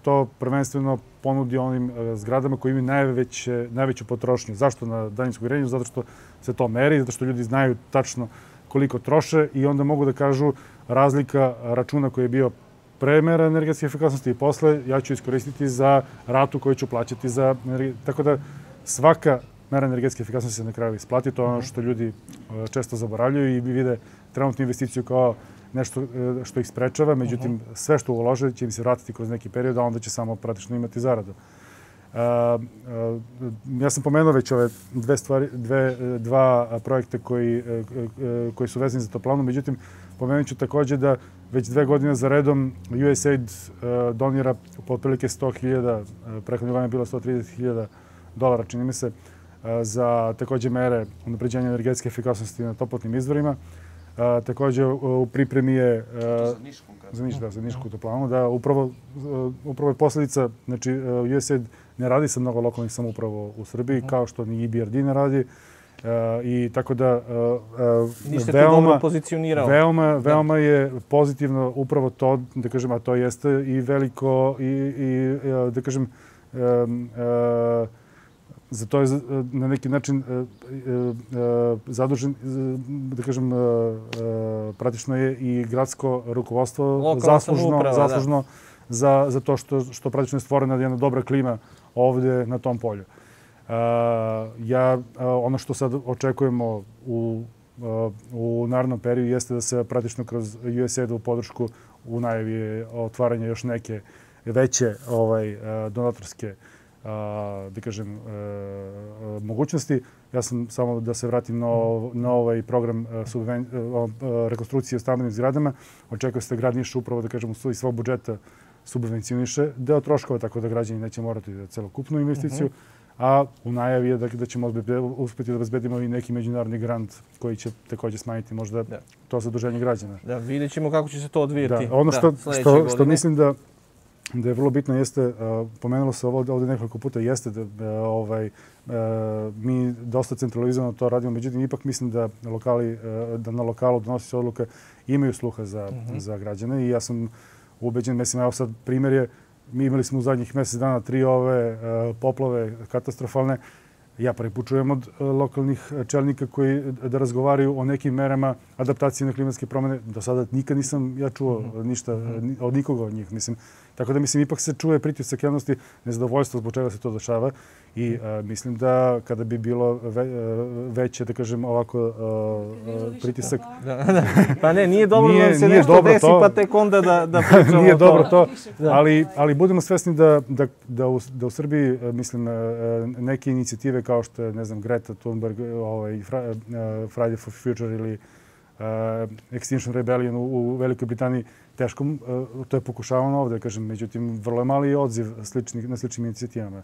to prvenstveno ponudi onim zgradama koji imaju najveće, najveću potrošnju. Zašto na daljinsku grejanju? Zato što se to meri, zato što ljudi znaju tačno koliko troše i onda mogu da kažu razlika računa koji je bio pre mera energetske efikasnosti i posle, ja ću iskoristiti za ratu koju ću plaćati za Tako da svaka mera energetske efikasnosti se na kraju isplati. To je ono što ljudi često zaboravljaju i vide trenutnu investiciju kao nešto e, što ih sprečava, međutim uh -huh. sve što ulože će im se vratiti kroz neki period, a onda će samo praktično imati zaradu. Uh, uh, ja sam pomenuo već ove dve stvari, dve, dva projekta koji, uh, koji su vezani za toplanu, međutim, pomenut ću takođe da već dve godine za redom USAID donira po otprilike 100.000, prethodne godine je bilo 130.000 dolara, čini mi se, za takođe mere unapređenja energetske efikasnosti na toplotnim izvorima. A, takođe u pripremi je... A, za Nišku Za Niš, da, za Nišku toplanu. Da, upravo, upravo je posledica, znači USAID ne radi sa mnogo lokalnih samouprava u Srbiji, kao što ni EBRD ne radi. Uh, I tako da uh, Niste veoma, dobro pozicionirao. Veoma, veoma da. je pozitivno upravo to, da kažem, a to jeste i veliko i, i da kažem, um, uh, za to je na neki način e, e, e, zadužen, da kažem, praktično je i gradsko rukovodstvo Lokalna zaslužno, da. zaslužno da. za, za to što, što praktično je stvorena jedna dobra klima ovde na tom polju. Ja, ono što sad očekujemo u, u narodnom periodu jeste da se praktično kroz USAID-u podršku u najavi otvaranja još neke veće ovaj, donatorske uh, da kažem, mogućnosti. Ja sam samo da se vratim na, na ovaj program subven, rekonstrukcije stambenim zgradama. Očekuje se da grad Niš upravo, da kažem, iz svog budžeta subvencioniše deo troškova, tako da građani neće morati da celokupnu investiciju. Uh -huh. A u najavi je da, da ćemo uspeti da obezbedimo i neki međunarodni grant koji će takođe smanjiti možda da. to zaduženje građana. Da, vidjet ćemo kako će se to odvijati. Da, ono što, da, što, što mislim da da je vrlo bitno jeste, pomenulo se ovo ovde nekoliko puta, jeste da uh, ovaj, uh, mi dosta centralizovano to radimo, međutim ipak mislim da, lokali, da na lokalu donosi se odluke imaju sluha za, mm -hmm. za građane i ja sam ubeđen, mislim, evo sad primjer je, mi imali smo u zadnjih mesec dana tri ove poplove katastrofalne, ja prvi put čujem od e, lokalnih čelnika koji da razgovaraju o nekim merama adaptacije na klimatske promene. Do sada nikad nisam ja čuo mhm. ništa od nikoga od njih. Mislim, Tako da mislim ipak se čuje pritisak javnosti, nezadovoljstvo zbog čega se to dešava i a, mislim da kada bi bilo ve, veće, da kažem ovako a, pritisak... Da, da. Pa ne, nije dobro nije, da se nešto desi to. pa tek onda da, da pričamo Nije dobro to, da. ali, ali budemo svesni da, da, da, u, da u Srbiji, mislim, neke inicijative kao što je, ne znam, Greta Thunberg, ovaj, Friday for Future ili Extinction Rebellion u, u Velikoj Britaniji, teško, uh, to je pokušavano ovde, kažem, međutim, vrlo je mali odziv sličnih, na sličnim inicijativama.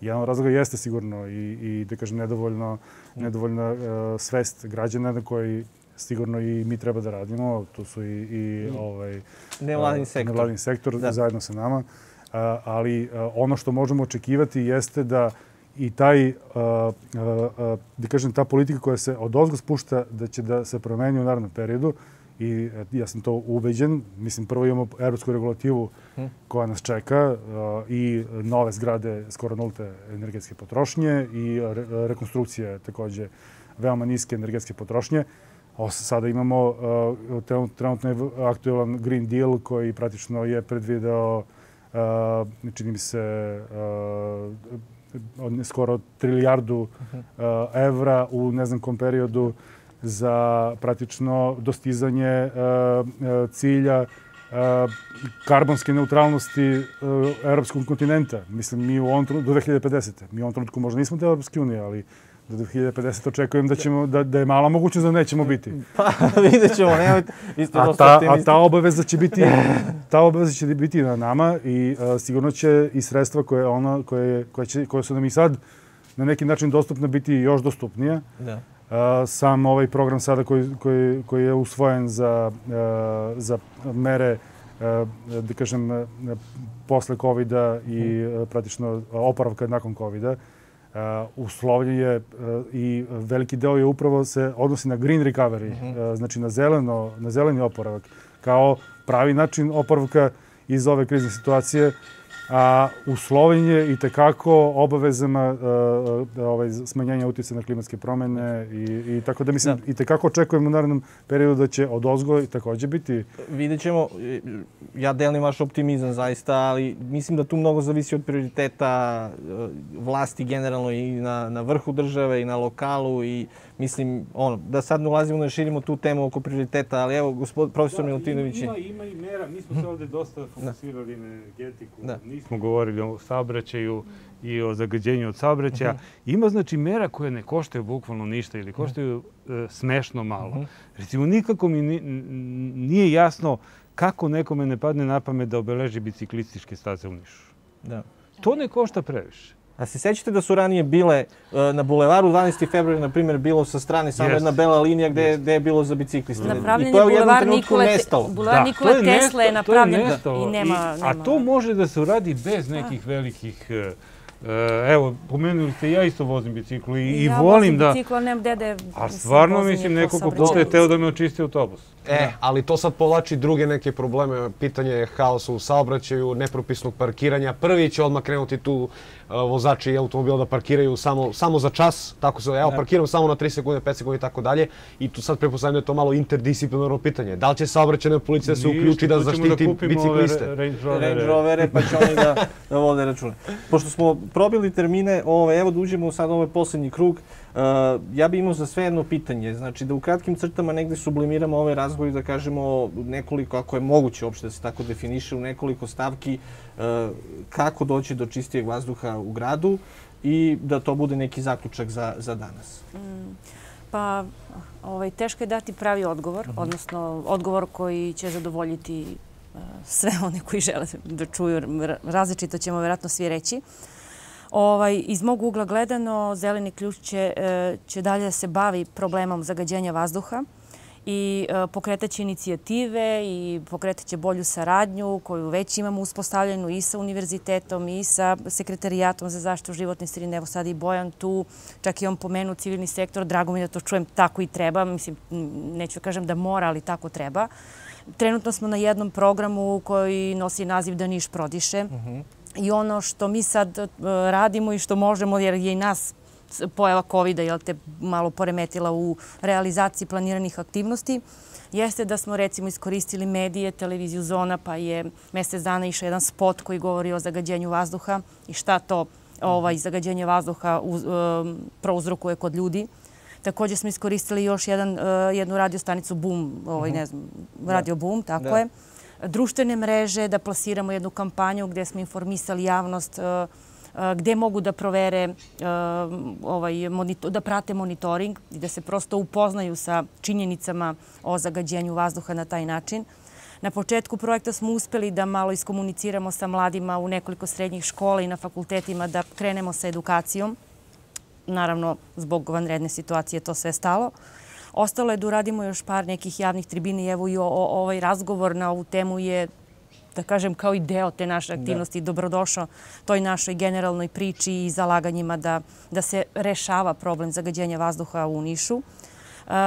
Jedan od razloga jeste sigurno i, i da kažem, nedovoljno, nedovoljna uh, svest građana na koji sigurno i mi treba da radimo. Tu su i, i ovaj, nevladin uh, sektor, nevladin sektor da. zajedno sa nama. Uh, ali uh, ono što možemo očekivati jeste da i taj, uh, uh, da kažem, ta politika koja se od ozgo spušta, da će da se promeni u narednom periodu i ja sam to ubeđen. Mislim, prvo imamo evropsku regulativu koja nas čeka uh, i nove zgrade skoro nulte energetske potrošnje i re, rekonstrukcija takođe veoma niske energetske potrošnje. Sada imamo uh, trenutno je aktuelan Green Deal koji praktično je predvideo uh, čini mi se uh, skoro trilijardu uh, evra u ne znam kom periodu za praktično dostizanje uh, uh, cilja karbonske neutralnosti evropskog kontinenta. Mislim, mi u ovom trenutku, do 2050. Mi u ovom trenutku možda nismo te Evropske unije, ali do 2050 očekujem da, ćemo, da, da je mala mogućnost da nećemo biti. Pa, vidjet ćemo, nemojte. Isto a, ta, a ta obaveza će biti, ta obaveza će biti na nama i uh, sigurno će i sredstva koje, ona, koje, koje, će, koje su nam i sad na neki način dostupne biti još dostupnije. Da. Uh, sam ovaj program sada koji, koji, koji je usvojen za, uh, za mere da kažem, posle covid i praktično oporavka nakon COVID-a, uslovljen je uh, i veliki deo je upravo se odnosi na green recovery, -huh. uh, znači na, zeleno, na zeleni oporavak, kao pravi način oporavka iz ove krizne situacije a usloven je i tekako obavezama uh, ovaj, smanjenja utjeca na klimatske promene i, i tako da mislim da. i tekako očekujemo u narednom periodu da će od ozgo i takođe biti... Vidjet ćemo, ja delim vaš optimizam zaista, ali mislim da tu mnogo zavisi od prioriteta vlasti generalno i na, na vrhu države i na lokalu i mislim, ono, da sad ne ulazimo da širimo tu temu oko prioriteta, ali evo, gospod, profesor da, Milutinović Ima, ima i mera, mi smo se ovde dosta da. fokusirali da. na energetiku, da. nismo govorili o saobraćaju i o zagađenju od saobraćaja. Uh mhm. -huh. Ima znači mera koje ne koštaju bukvalno ništa ili koštaju uh -huh. uh, smešno malo. Uh mhm. -huh. Recimo, nikako mi nije jasno kako nekome ne padne na pamet da obeleži biciklističke staze u Nišu. Da. To ne košta previše. A se sećate da su ranije bile uh, na bulevaru 12. februara, na primjer, bilo sa strane samo yes. jedna bela linija gde, yes. gde je bilo za bicikliste. Napravljen I to je u jednom trenutku nestalo. Bulevar da. Nikole Tesla je napravljen i nema, I, nema... A to može da se uradi bez nekih velikih uh, E, evo, pomenuli ste, ja isto vozim biciklu i, i, ja volim da... Ja vozim biciklu, nemam dede... A stvarno, mislim, nekoliko puta je teo da me očisti autobus. E, ali to sad povlači druge neke probleme. Pitanje je haosa u saobraćaju, nepropisnog parkiranja. Prvi će odmah krenuti tu vozači automobila da parkiraju samo, samo za čas, tako se, evo, da. parkiram samo na 3 sekunde, 5 sekunde i tako dalje. I tu sad prepostavljam da je to malo interdisciplinarno pitanje. Da li će saobraćajna policija da se uključi da zaštiti da bicikliste? Range Rovere. Range Rovere, pa će oni da, da vode račune. Pošto smo probili termine, ove, evo da uđemo sad u ovaj poslednji krug. Ja bih imao za sve jedno pitanje. Znači da u kratkim crtama negde sublimiramo ove razgovore da kažemo nekoliko, ako je moguće uopšte da se tako definiše, u nekoliko stavki uh, kako doći do čistijeg vazduha u gradu i da to bude neki zaključak za, za danas. Mm, pa, ovaj, teško je dati pravi odgovor, mhm. -huh. odnosno odgovor koji će zadovoljiti uh, sve one koji žele da čuju. Različito ćemo vjerojatno svi reći. Uh, Ovaj, iz mog ugla gledano, Zeleni ključ će, e, će dalje da se bavi problemom zagađenja vazduha i e, pokretaće inicijative i pokretaće bolju saradnju koju već imamo uspostavljenu i sa univerzitetom i sa sekretarijatom za zaštitu životne sredine. Evo sad i Bojan tu, čak i on pomenu civilni sektor. Drago mi da to čujem, tako i treba. Mislim, neću kažem da mora, ali tako treba. Trenutno smo na jednom programu koji nosi naziv Da Niš prodiše. Mhm. I ono što mi sad e, radimo i što možemo, jer je i nas pojava COVID-a jel te malo poremetila u realizaciji planiranih aktivnosti jeste da smo recimo iskoristili medije, televiziju Zona, pa je mesec dana išao jedan spot koji govori o zagađenju vazduha i šta to ovaj, zagađenje vazduha uz, um, prouzrokuje kod ljudi. Takođe smo iskoristili još jedan, uh, jednu radiostanicu Boom, ovaj, ne znam, da. Radio Boom, tako da. je. Društvene mreže, da plasiramo jednu kampanju gde smo informisali javnost uh, gde mogu da provere, ovaj, da prate monitoring i da se prosto upoznaju sa činjenicama o zagađenju vazduha na taj način. Na početku projekta smo uspeli da malo iskomuniciramo sa mladima u nekoliko srednjih škola i na fakultetima da krenemo sa edukacijom. Naravno, zbog vanredne situacije to sve stalo. Ostalo je da uradimo još par nekih javnih tribini. Evo i ovaj razgovor na ovu temu je da kažem, kao i deo te naše da. aktivnosti, da. dobrodošao toj našoj generalnoj priči i zalaganjima da, da se rešava problem zagađenja vazduha u Nišu.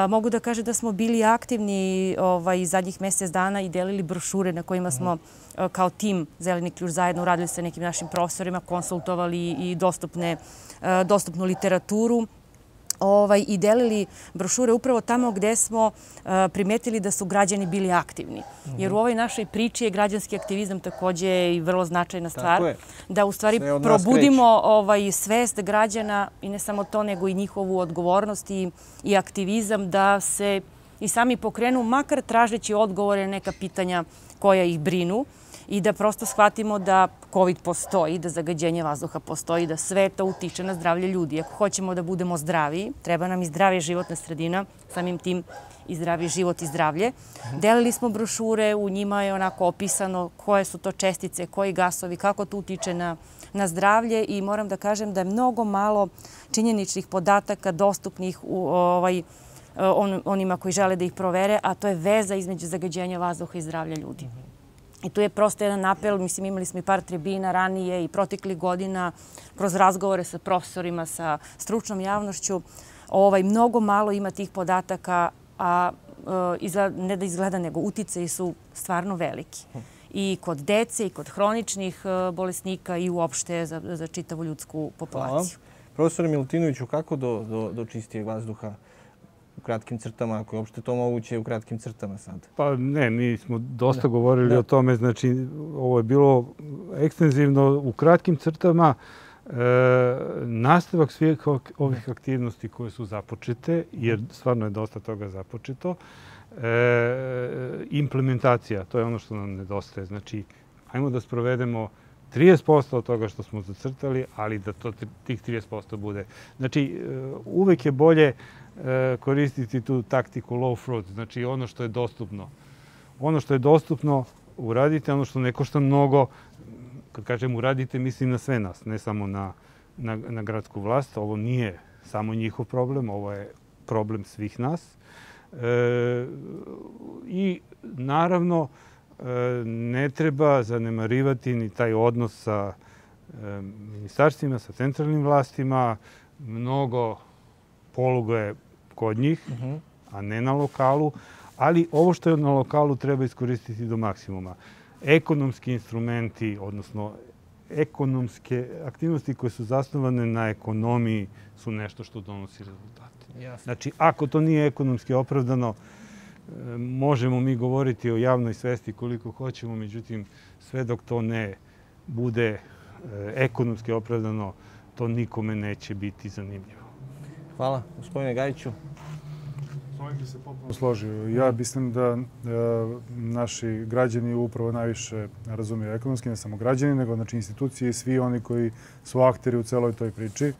mogu da kažem da smo bili aktivni ovaj, zadnjih mesec dana i delili brošure na kojima smo mhm. kao tim Zeleni ključ zajedno uradili sa nekim našim profesorima, konsultovali i dostupne, dostupnu literaturu ovaj, i delili brošure upravo tamo gde smo uh, primetili da su građani bili aktivni. Jer u ovoj našoj priči je građanski aktivizam takođe i vrlo značajna stvar. Da u stvari probudimo ovaj, svest građana i ne samo to, nego i njihovu odgovornost i, i aktivizam da se i sami pokrenu, makar tražeći odgovore na neka pitanja koja ih brinu i da prosto shvatimo da COVID postoji, da zagađenje vazduha postoji, da sve to utiče na zdravlje ljudi. Ako hoćemo da budemo zdravi, treba nam i zdravija životna sredina, samim tim i zdravi život i zdravlje. Delili smo brošure, u njima je onako opisano koje su to čestice, koji gasovi, kako to utiče na, na zdravlje i moram da kažem da je mnogo malo činjeničnih podataka dostupnih u ovaj, on, onima koji žele da ih provere, a to je veza između zagađenja vazduha i zdravlja ljudi. I tu je prosto jedan apel, mislim imali smo i par tribina ranije i proteklih godina kroz razgovore sa profesorima, sa stručnom javnošću. Ovaj, mnogo malo ima tih podataka, a e, ne da izgleda, nego utice su stvarno veliki. I kod dece i kod hroničnih e, bolesnika i uopšte za, za čitavu ljudsku populaciju. Hvala. Profesor Milutinoviću, kako do, do, do čistijeg vazduha u kratkim crtama, ako je uopšte to moguće u kratkim crtama sad? Pa ne, mi smo dosta da. govorili da. o tome, znači ovo je bilo ekstenzivno u kratkim crtama. E, nastavak svih ovih aktivnosti koje su započete, jer stvarno je dosta toga započeto, e, implementacija, to je ono što nam nedostaje. Znači, ajmo da sprovedemo 30% od toga što smo zacrtali, ali da to tih 30% bude. Znači, e, uvek je bolje koristiti tu taktiku low fruit, znači ono što je dostupno. Ono što je dostupno uradite, ono što ne košta mnogo, kad kažem uradite, mislim na sve nas, ne samo na, na, na gradsku vlast. Ovo nije samo njihov problem, ovo je problem svih nas. E, I naravno, e, ne treba zanemarivati ni taj odnos sa e, ministarstvima, sa centralnim vlastima. Mnogo poluga je kod njih, uh -huh. a ne na lokalu. Ali ovo što je na lokalu treba iskoristiti do maksimuma. Ekonomski instrumenti, odnosno ekonomske aktivnosti koje su zasnovane na ekonomiji su nešto što donosi rezultate. Jasne. Znači, ako to nije ekonomski opravdano, e, možemo mi govoriti o javnoj svesti koliko hoćemo, međutim, sve dok to ne bude e, ekonomski opravdano, to nikome neće biti zanimljivo. Hvala. Gospodine Gajiću. S ovim bi se potpuno složio. Ja mislim da e, naši građani upravo najviše razumiju ekonomski, ne samo građani, nego znači institucije i svi oni koji su akteri u celoj toj priči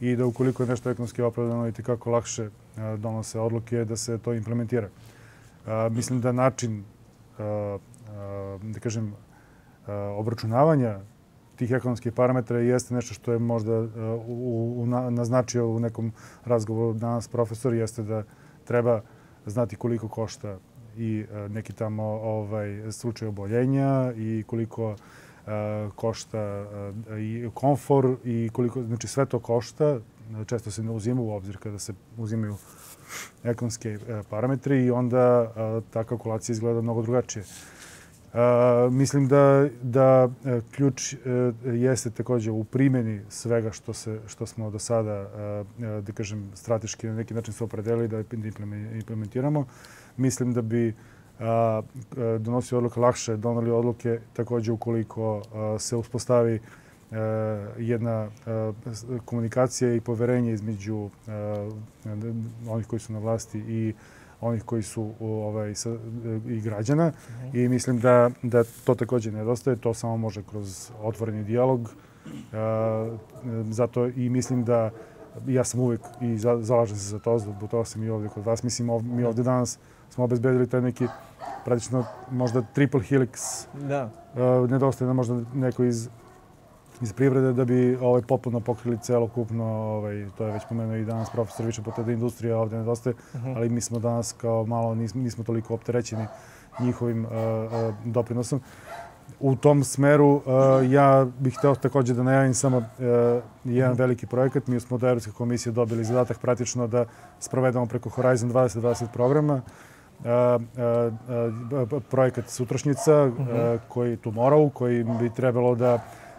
i da ukoliko je nešto ekonomski opravdano i kako lakše e, donose odluke da se to implementira. E, mislim da način e, da kažem, obračunavanja tih ekonomskih parametra jeste nešto što je možda uh, u, u, naznačio u nekom razgovoru danas profesor, jeste da treba znati koliko košta i uh, neki tamo ovaj, slučaj oboljenja i koliko uh, košta i komfor i koliko, znači sve to košta, često se ne uzima u obzir kada se uzimaju ekonomske parametri i onda ta kalkulacija izgleda mnogo drugačije. Mislim da, da e, ključ jeste takođe u primjeni svega što, se, što smo do sada, da kažem, strateški na neki način se opredelili da implementiramo. Mislim da bi donosio odluke lakše, donali odluke takođe ukoliko se uspostavi jedna komunikacija i poverenje između onih koji su na vlasti i onih koji su ovaj, sa, i građana mhm. -huh. i mislim da, da to takođe nedostaje, to samo može kroz otvoreni dijalog. Zato i mislim da ja sam uvek i zalažem se za to, zbog toga sam i ovde kod vas. Mislim, ov, mi ovde danas smo obezbedili taj neki praktično možda triple helix. Da. Uh, nedostaje nam možda neko iz iz privrede da bi ovaj potpuno pokrili celokupno, ovaj, to je već pomenuo i danas profesor više poteda industrija ovde nedostaje, uh mhm. -huh. ali mi smo danas kao malo nismo, nismo toliko opterećeni njihovim uh, uh, doprinosom. U tom smeru uh, ja bih hteo takođe da najavim samo uh, jedan uh mhm. -huh. veliki projekat. Mi smo od Evropske komisije dobili zadatak praktično da sprovedemo preko Horizon 2020 programa uh, uh, uh, projekat Sutrašnjica, uh -huh. koji tu morao, koji bi trebalo da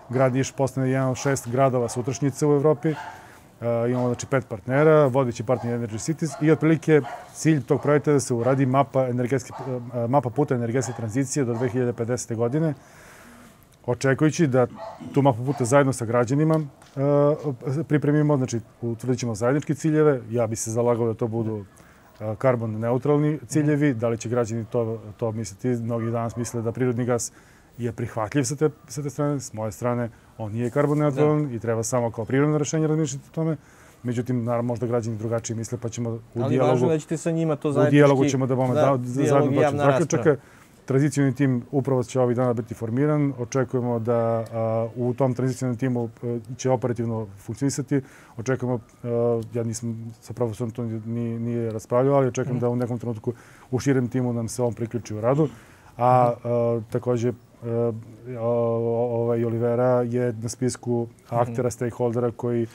grad Niš postane jedan od šest gradova sutrašnjice u Evropi. Uh, imamo znači pet partnera, vodeći partner Energy Cities i otprilike cilj tog projekta je da se uradi mapa, energetske, uh, mapa puta energetske tranzicije do 2050. godine, očekujući da tu mapu puta zajedno sa građanima uh, pripremimo, znači utvrdit ćemo zajedničke ciljeve, ja bi se zalagao da to budu karbon neutralni ciljevi, da li će građani to, to misliti, mnogi danas misle da prirodni gas je prihvatljiv sa te, sa te strane. S moje strane, on nije karbon neutralan da. i treba samo kao prirodno rešenje razmišljati o tome. Međutim, naravno, možda građani drugačije misle, pa ćemo u Ali dijalogu... Ali važno da ćete sa njima to zajednički... U dijalogu ćemo da bomo da, da, zajedno doći zaključaka. Tranzicijni tim upravo će ovih dana biti formiran. Očekujemo da a, u tom tranzicijnom timu a, će operativno funkcionisati. Očekujemo, a, ja nisam sa profesorom to nije, nije raspravljao, ali očekujem mm. da u nekom trenutku u širem timu nam se on priključi u radu. A, a takođe ovaj Olivera je na spisku aktera, mhm. stakeholdera koji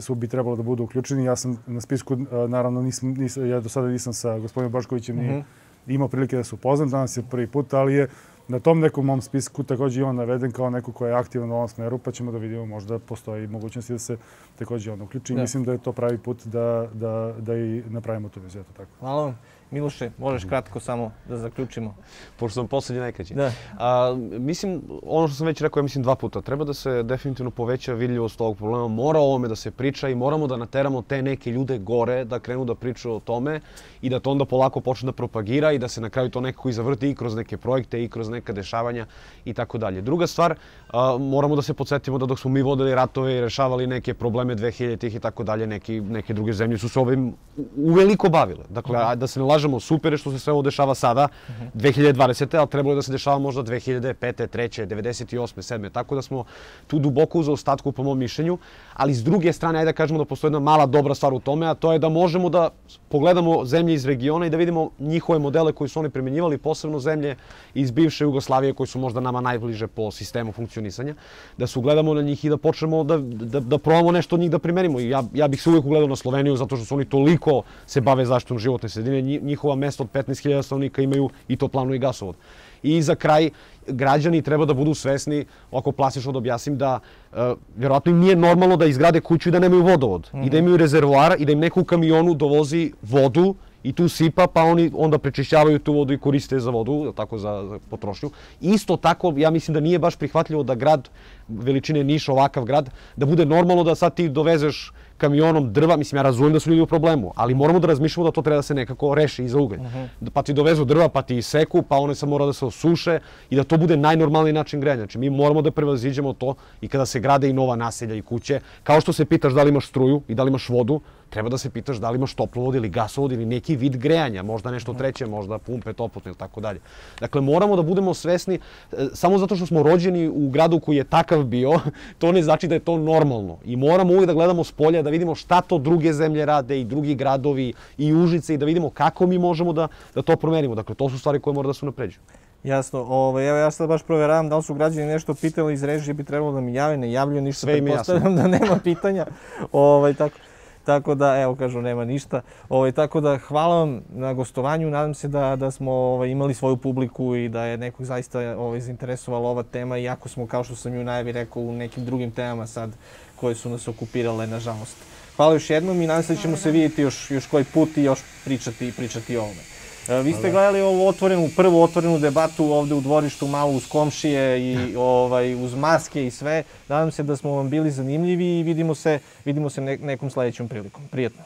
su bi trebalo da budu uključeni. Ja sam na spisku, naravno, nisam, nisam, ja do sada nisam sa gospodinom Boškovićem mm -hmm. imao prilike da se upoznam, danas je prvi put, ali je na tom nekom mom spisku takođe i on naveden kao neko ko je aktivan u ovom smeru, pa ćemo da vidimo možda postoji mogućnosti da se takođe on uključi. Da. Mislim da je to pravi put da, da, da i napravimo tu vezu. Tako. Hvala vam. Miloše, možeš kratko samo da zaključimo. Pošto sam poslednji najkraći. Da. A, mislim, ono što sam već rekao, ja mislim dva puta. Treba da se definitivno poveća vidljivost ovog problema. Mora o ovome da se priča i moramo da nateramo te neke ljude gore da krenu da pričaju o tome i da to onda polako počne da propagira i da se na kraju to nekako i zavrti i kroz neke projekte i kroz neka dešavanja i tako dalje. Druga stvar, a, moramo da se podsjetimo da dok smo mi vodili ratove i rešavali neke probleme 2000-ih i tako dalje, neke druge zemlje su se ovim uveliko bavile. Dakle, da se ne lažemo, super je što se sve ovo dešava sada, uh -huh. 2020. ali trebalo je da se dešava možda 2005. 3. 98. 7. Tako da smo tu duboko u zaostatku po mom mišljenju, ali s druge strane, ajde da kažemo da postoji jedna mala dobra stvar u tome, a to je da možemo da pogledamo zemlje iz regiona i da vidimo njihove modele koji su oni primenjivali, posebno zemlje iz bivše Jugoslavije koji su možda nama najbliže po sistemu funkcionisanja, da se ugledamo na njih i da počnemo da, da, da probamo nešto od njih da primenimo. Ja, ja bih se uvijek ugledao na Sloveniju zato što su oni toliko se bave zaštitom životne sredine. Njihova mesta od 15.000 stanovnika imaju i toplanu i gasovod. I za kraj, građani treba da budu svesni, ako plastično da objasnim, da uh, vjerojatno im nije normalno da izgrade kuću i da nemaju vodovod. Mm -hmm. I da mhm. imaju rezervoar i da im neko u kamionu dovozi vodu i tu sipa, pa oni onda prečišćavaju tu vodu i koriste za vodu, tako za, za potrošnju. Isto tako, ja mislim da nije baš prihvatljivo da grad veličine Niša, ovakav grad, da bude normalno da sad ti dovezeš kamionom drva, mislim ja razumem da su ljudi u problemu, ali moramo da razmišljamo da to treba da se nekako reši iza ugalj. Uh mhm. -huh. Pa ti dovezu drva, pa ti iseku, pa one sad mora da se osuše i da to bude najnormalniji način grejanja. Znači mi moramo da prevaziđemo to i kada se grade i nova naselja i kuće, kao što se pitaš da li imaš struju i da li imaš vodu, treba da se pitaš da li imaš toplovod ili gasovod ili neki vid grejanja, možda nešto treće, možda pumpe, toplotne ili tako dalje. Dakle, moramo da budemo svesni, e, samo zato što smo rođeni u gradu koji je takav bio, to ne znači da je to normalno. I moramo uvijek da gledamo s polja, da vidimo šta to druge zemlje rade i drugi gradovi i Užice i da vidimo kako mi možemo da, da to promenimo. Dakle, to su stvari koje mora da se napređuju. Jasno, ovaj, evo ja sad baš proveravam da li su građani nešto pitali iz režije, bi trebalo da mi jave, ne javljaju ništa, Sve im da nema pitanja. ovaj, tako. Tako da, evo kažu, nema ništa. Ovaj, tako da, hvala vam na gostovanju. Nadam se da, da smo ovaj, imali svoju publiku i da je nekog zaista ovaj, zainteresovala ova tema, iako smo, kao što sam i u najavi rekao, u nekim drugim temama sad koje su nas okupirale, nažalost. Hvala još jednom i nadam se da ćemo se vidjeti još, još koji put i još pričati, pričati o ovome. E, vi ste gledali ovu otvorenu, prvu otvorenu debatu ovde u dvorištu malo uz komšije i ovaj, uz maske i sve. Nadam se da smo vam bili zanimljivi i vidimo se, vidimo se nekom sledećom prilikom. Prijetno.